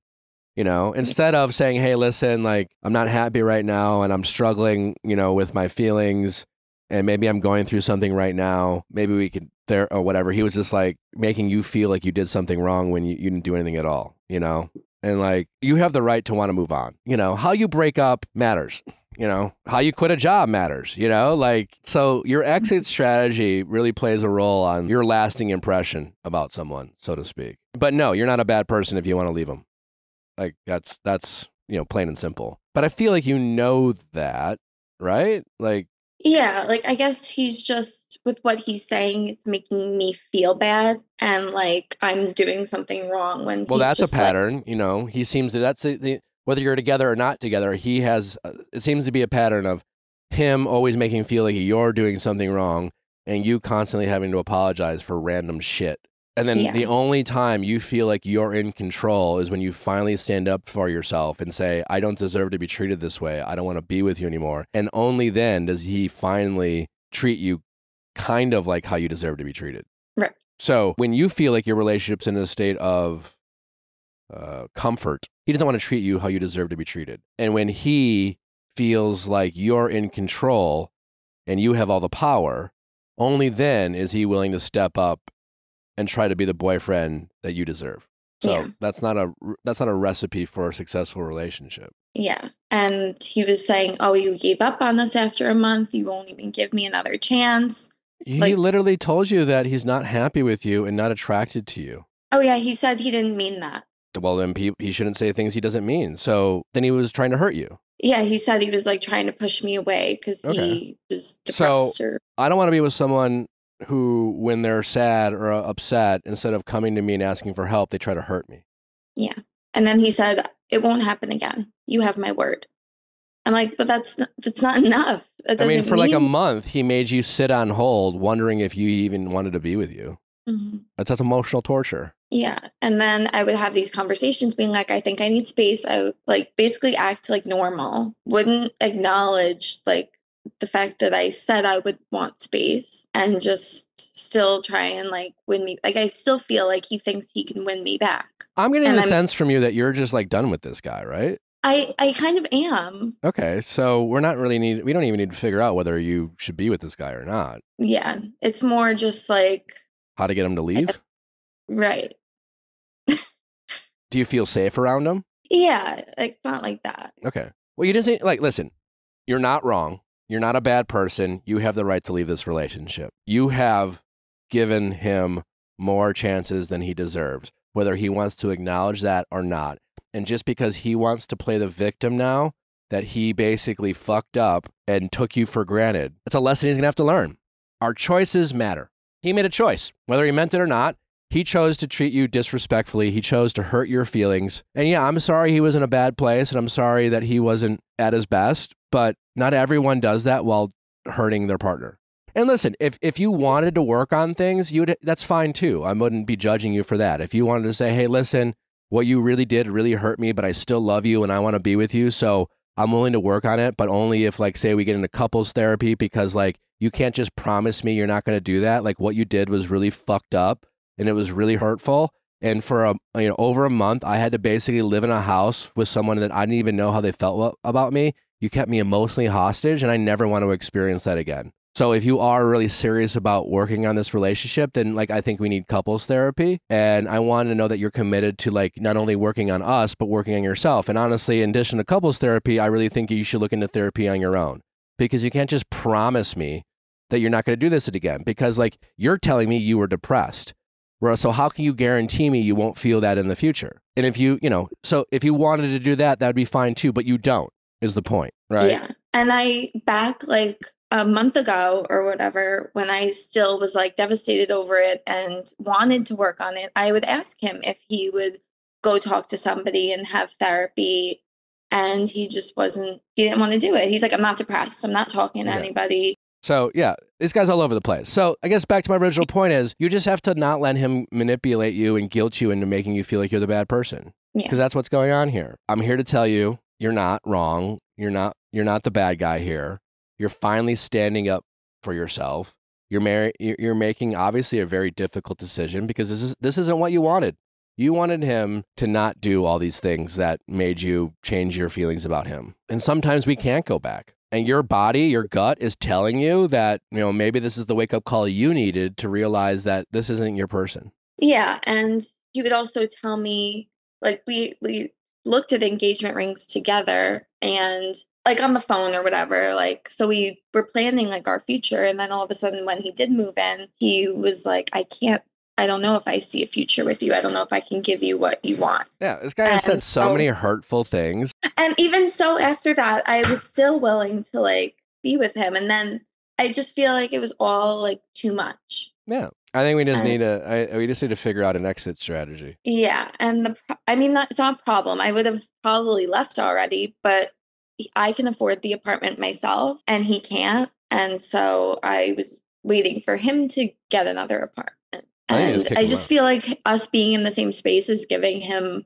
You know, instead of saying, "Hey, listen, like I'm not happy right now and I'm struggling, you know, with my feelings and maybe I'm going through something right now. Maybe we could there or whatever." He was just like making you feel like you did something wrong when you, you didn't do anything at all, you know? And like you have the right to want to move on. You know, how you break up matters you know how you quit a job matters you know like so your exit strategy really plays a role on your lasting impression about someone so to speak but no you're not a bad person if you want to leave them like that's that's you know plain and simple. But i feel like you know that right? Like Yeah, like I guess he's just with what he's saying, it's making me feel bad and like I'm doing something wrong when well that's a just, like- pattern you know? He seems to that's the, the whether you're together or not together he has uh, it seems to be a pattern of him always making feel like you're doing something wrong and you constantly having to apologize for random shit and then Yeah. the only time you feel like you're in control is when you finally stand up for yourself and say i don't deserve to be treated this way i don't want to be with you anymore and only then does he finally treat you kind of like how you deserve to be treated Right. so when you feel like your relationship's in a state of uh, comfort. He doesn't want to treat you how you deserve to be treated. And when he feels like you're in control and you have all the power, only then is he willing to step up and try to be the boyfriend that you deserve. So Yeah. that's not a that's not a recipe for a successful relationship. Yeah. And he was saying, Oh, you gave up on us after a month. You won't even give me another chance. He Like- literally told you that he's not happy with you and not attracted to you. Oh, yeah. He said he didn't mean that. Well, then he, he shouldn't say things he doesn't mean. So then he was trying to hurt you. Yeah. He said he was like trying to push me away because Okay. he was So- depressed or I don't want to be with someone who, when they're sad or upset, instead of coming to me and asking for help, they try to hurt me. Yeah. And then he said, "It won't happen again. You have my word." I'm like, "But that's that's not enough." That I mean, for like a month, he made you sit on hold, wondering if you even wanted to be with you. Mhm. That's, that's emotional torture. Yeah, and then I would have these conversations, being like, "I think I need space." I would, like basically act like normal, wouldn't acknowledge like the fact that I said I would want space, and just still try and like win me. Like I still feel like he thinks he can win me back. I'm getting And the I'm- sense from you that you're just like done with this guy, right? I I kind of am. Okay, so we're not really need. We don't even need to figure out whether you should be with this guy or not. Yeah, it's more just like How to get him to leave? right. Do you feel safe around him? Yeah, it's not like that. Okay. Well, you didn't say like. Listen, you're not wrong. You're not a bad person. You have the right to leave this relationship. You have given him more chances than he deserves, whether he wants to acknowledge that or not. And just because he wants to play the victim now, that he basically fucked up and took you for granted, it's a lesson he's gonna have to learn. Our choices matter. He made a choice, whether he meant it or not. He chose to treat you disrespectfully. He chose to hurt your feelings. And yeah, I'm sorry he was in a bad place and I'm sorry that he wasn't at his best, but not everyone does that while hurting their partner. And listen, if if you wanted to work on things, you'd that's fine too. I wouldn't be judging you for that. If you wanted to say, "Hey, listen, what you really did really hurt me, but I still love you and I want to be with you, so I'm willing to work on it, but only if like say we get into couples therapy because like you can't just promise me you're not going to do that. Like what you did was really fucked up and it was really hurtful. And for a you know over a month, I had to basically live in a house with someone that I didn't even know how they felt about me. You kept me emotionally hostage, and I never want to experience that again. So if you are really serious about working on this relationship, then like I think we need couples therapy. And I want to know that you're committed to like not only working on us, but working on yourself. And honestly, in addition to couples therapy, I really think you should look into therapy on your own because you can't just promise me that you're not going to do this again because like you're telling me you were depressed. So how can you guarantee me you won't feel that in the future? And if you, you know, so if you wanted to do that, that would be fine too, but you don't is the point, right? Yeah. And I back like a month ago or whatever, when I still was like devastated over it and wanted to work on it, I would ask him if he would go talk to somebody and have therapy. And he just wasn't, he didn't want to do it. He's like, I'm not depressed. I'm not talking to Yeah. anybody. So yeah, this guy's all over the place. So I guess back to my original point is you just have to not let him manipulate you and guilt you into making you feel like you're the bad person. Yeah. Because that's what's going on here. I'm here to tell you you're not wrong. You're not you're not the bad guy here. You're finally standing up for yourself. You're mar- you're making obviously a very difficult decision because this is this isn't what you wanted. You wanted him to not do all these things that made you change your feelings about him. And sometimes we can't go back. And your body, your gut is telling you that, you know, maybe this is the wake up call you needed to realize that this isn't your person. Yeah, and he would also tell me like we we looked at engagement rings together and like on the phone or whatever like so we were planning like our future and then all of a sudden when he did move in he was like I can't I don't know if I see a future with you. I don't know if I can give you what you want. Yeah, this guy has said so so- many hurtful things. And even so after that I was still willing to like be with him and then I just feel like it was all like too much. Yeah. I think we just And- need a I, uh, we just need to figure out an exit strategy. Yeah, and the I mean, that's not a problem. I would have probably left already, but I can afford the apartment myself, and he can't, and so I was waiting for him to get another apartment. I And just I just out. feel like us being in the same space is giving him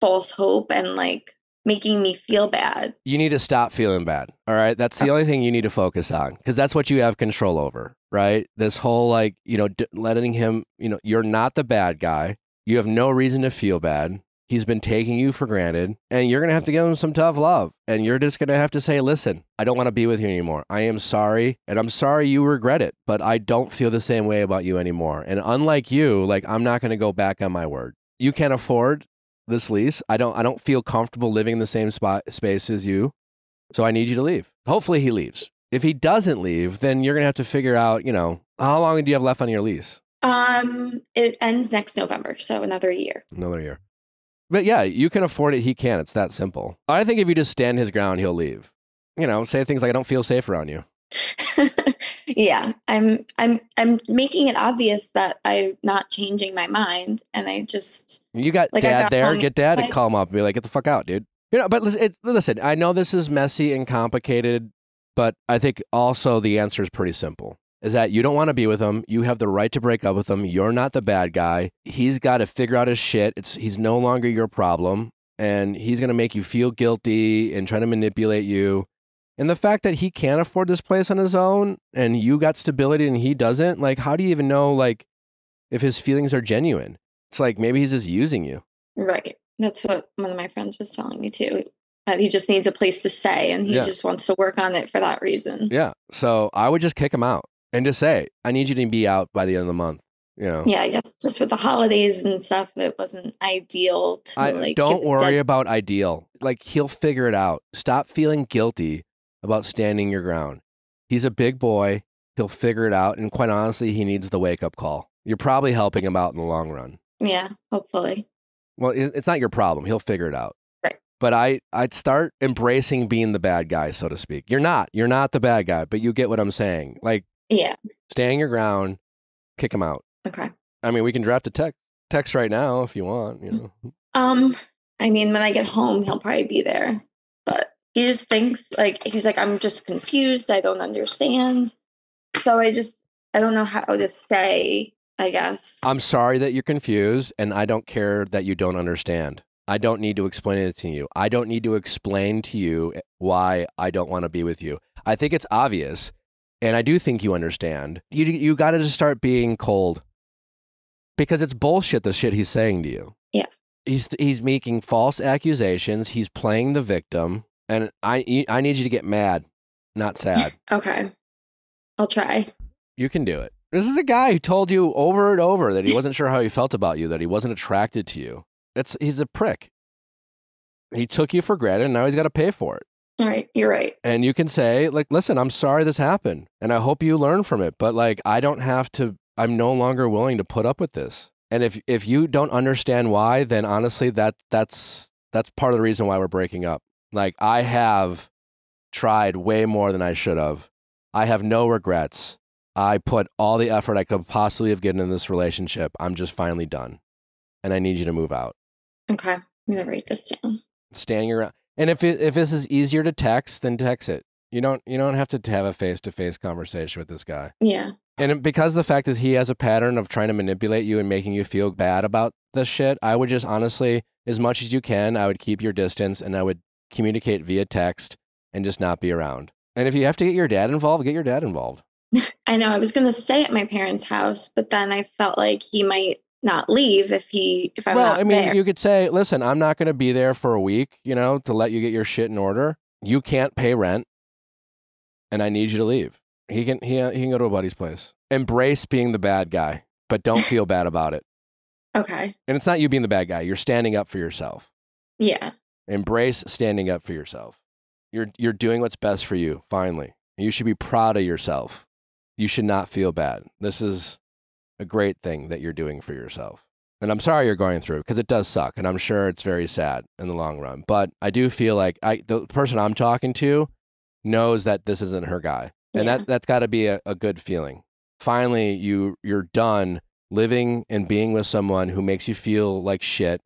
false hope and like making me feel bad. You need to stop feeling bad. All right? That's the oh. only thing you need to focus on cuz that's what you have control over, right? This whole like, you know, letting him, you know, you're not the bad guy. You have no reason to feel bad. He's been taking you for granted, and you're going to have to give him some tough love. And you're just going to have to say, listen, I don't want to be with you anymore. I am sorry, and I'm sorry you regret it, but I don't feel the same way about you anymore. And unlike you, like, I'm not going to go back on my word. You can't afford this lease. I don't, I don't feel comfortable living in the same spot, space as you. So I need you to leave. Hopefully he leaves. If he doesn't leave, then you're going to have to figure out, you know, how long do you have left on your lease? Um, it ends next November, so another year. Another year. But yeah, you can afford it. He can. It's that simple. I think if you just stand his ground, he'll leave. You know, say things like, I don't feel safe around you. yeah, I'm I'm I'm making it obvious that I'm not changing my mind and I just You got Like, dad got there. Get dad to call him up and be like, get the fuck out, dude. You know, but listen, listen, I know this is messy and complicated, but I think also the answer is pretty simple. Is that you don't want to be with him. You have the right to break up with him. You're not the bad guy. He's got to figure out his shit. It's he's no longer your problem. And he's gonna make you feel guilty and try to manipulate you. And the fact that he can't afford this place on his own and you got stability and he doesn't, like, how do you even know like if his feelings are genuine? It's like maybe he's just using you. right. That's what one of my friends was telling me too. That he just needs a place to stay and he Yeah. just wants to work on it for that reason. Yeah. So I would just kick him out and just say, I need you to be out by the end of the month. You know, Yeah, I guess just with the holidays and stuff, it wasn't ideal to I like. don't worry dead- about ideal. Like he'll figure it out. Stop feeling guilty about standing your ground. He's a big boy. He'll figure it out. And quite honestly, he needs the wake up call. You're probably helping him out in the long run. Yeah, hopefully. Well, it's not your problem. He'll figure it out. But I, I'd start embracing being the bad guy, so to speak. You're not. You're not the bad guy, but you get what I'm saying. Like, Yeah. staying your ground, kick him out. Okay. I mean, we can draft a text text right now if you want. You know, Um, I mean, when I get home, he'll probably be there. But he just thinks like he's like, I'm just confused. I don't understand. So I just I don't know how to say. I guess. I'm sorry that you're confused, and I don't care that you don't understand. I don't need to explain it to you. I don't need to explain to you eh, why I don't want to be with you. I think it's obvious, and I do think you understand. You you got to just start being cold because it's bullshit the shit he's saying to you. Yeah. He's he's making false accusations. He's playing the victim, and I I need you to get mad, not sad. Okay. I'll try. You can do it. This is a guy who told you over and over that he wasn't sure how he felt about you, that he wasn't attracted to you. It's he's a prick. He took you for granted and now he's got to pay for it. All right. You're right. And you can say like, "Listen, I'm sorry this happened and I hope you learn from it, but like I don't have to I'm no longer willing to put up with this." And if if you don't understand why, then honestly that that's that's part of the reason why we're breaking up. Like I have tried way more than I should have. I have no regrets. I put all the effort I could possibly have given in this relationship. I'm just finally done. And I need you to move out. Okay. I'm gonna write this down. Standing around. And if it, if this is easier to text, then text it. You don't you don't have to have a face to face conversation with this guy. Yeah. And because the fact is he has a pattern of trying to manipulate you and making you feel bad about this shit, I would just honestly, as much as you can, I would keep your distance and I would communicate via text and just not be around. And if you have to get your dad involved, get your dad involved. I know I was gonna stay at my parents' house, but then I felt like he might not leave if he if I'm well, not I mean, there. you could say, listen, I'm not going to be there for a week, you know, to let you get your shit in order. You can't pay rent, and I need you to leave. He can he, he can go to a buddy's place. Embrace being the bad guy, but don't feel bad about it. okay. And it's not you being the bad guy. You're standing up for yourself. Yeah. Embrace standing up for yourself. You're you're doing what's best for you. Finally, you should be proud of yourself. You should not feel bad. This is a great thing that you're doing for yourself. And I'm sorry you're going through because it does suck, and I'm sure it's very sad in the long run. But I do feel like I the person I'm talking to knows that this isn't her guy, and Yeah. that that's got to be a, a good feeling. Finally, you you're done living and being with someone who makes you feel like shit,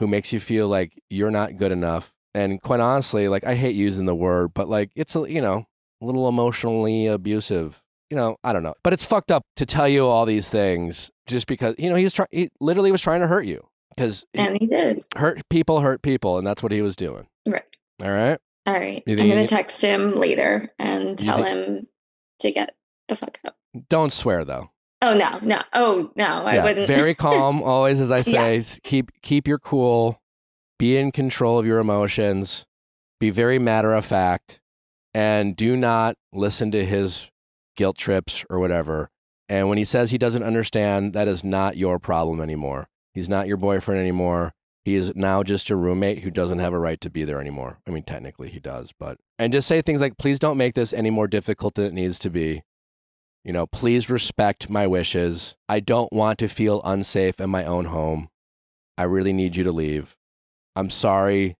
who makes you feel like you're not good enough. And quite honestly, like I hate using the word, but like it's a, you know a little emotionally abusive. You know, I don't know, but it's fucked up to tell you all these things just because you know he was trying. He literally was trying to hurt you because And he did. hurt people hurt people, and that's what he was doing. Right. All right. All right. I'm gonna text him later and tell him to get the fuck out. Don't swear though. Oh no, no. Oh no, I Yeah, wouldn't. Very calm, always, as I say. s- Keep keep your cool. Be in control of your emotions. Be very matter of fact, and do not listen to his guilt trips or whatever. And when he says he doesn't understand, that is not your problem anymore. He's not your boyfriend anymore. He is now just a roommate who doesn't have a right to be there anymore. I mean, technically he does, but and just say things like, "Please don't make this any more difficult than it needs to be." You know, please respect my wishes. I don't want to feel unsafe in my own home. I really need you to leave. I'm sorry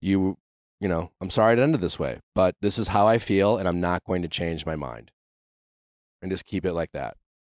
you, you know, I'm sorry it ended this way, but this is how I feel and I'm not going to change my mind. And just keep it like that.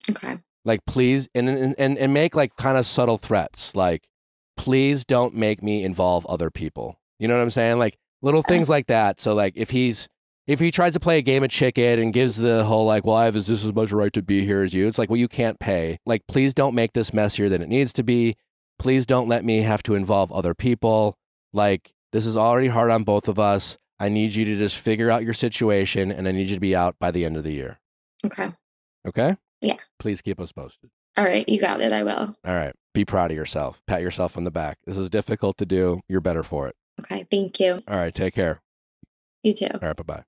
okay. Like please and and and, make like kind of subtle threats like please don't make me involve other people. You know what I'm saying? Like little things like that. So like if he's if he tries to play a game of chicken and gives the whole like, well, I have just as much right to be here as you, it's like, well, you can't pay. Like, please don't make this messier than it needs to be. Please don't let me have to involve other people. Like, this is already hard on both of us. I need you to just figure out your situation and I need you to be out by the end of the year. Okay. Okay? Yeah. Please keep us posted. All right. You got it. I will. All right. Be proud of yourself. Pat yourself on the back. This is difficult to do. You're better for it. Okay. Thank you. All right. Take care. You too. All right. Bye bye.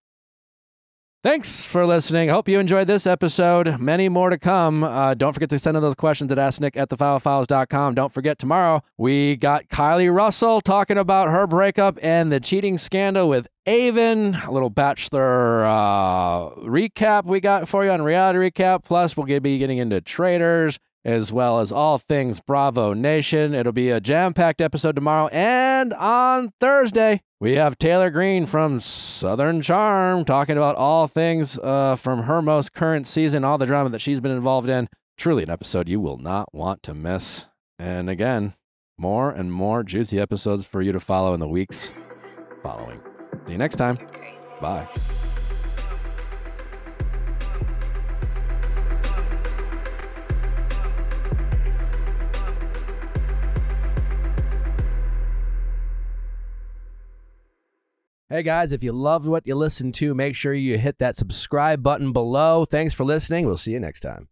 Thanks for listening. Hope you enjoyed this episode. Many more to come. Uh, don't forget to send in those questions at asknick at theviallfiles.com. Don't forget, tomorrow we got Kylee Russell talking about her breakup and the cheating scandal with Aven. A little bachelor uh, recap we got for you on reality recap. Plus, we'll be getting into Traitors as well as all things Bravo Nation. It'll be a jam packed episode tomorrow. And on Thursday, we have Taylor Green from Southern Charm talking about all things uh, from her most current season, all the drama that she's been involved in. Truly an episode you will not want to miss. And again, more and more juicy episodes for you to follow in the weeks following. See you next time. Bye. Hey guys, if you loved what you listened to, make sure you hit that subscribe button below. Thanks for listening. We'll see you next time.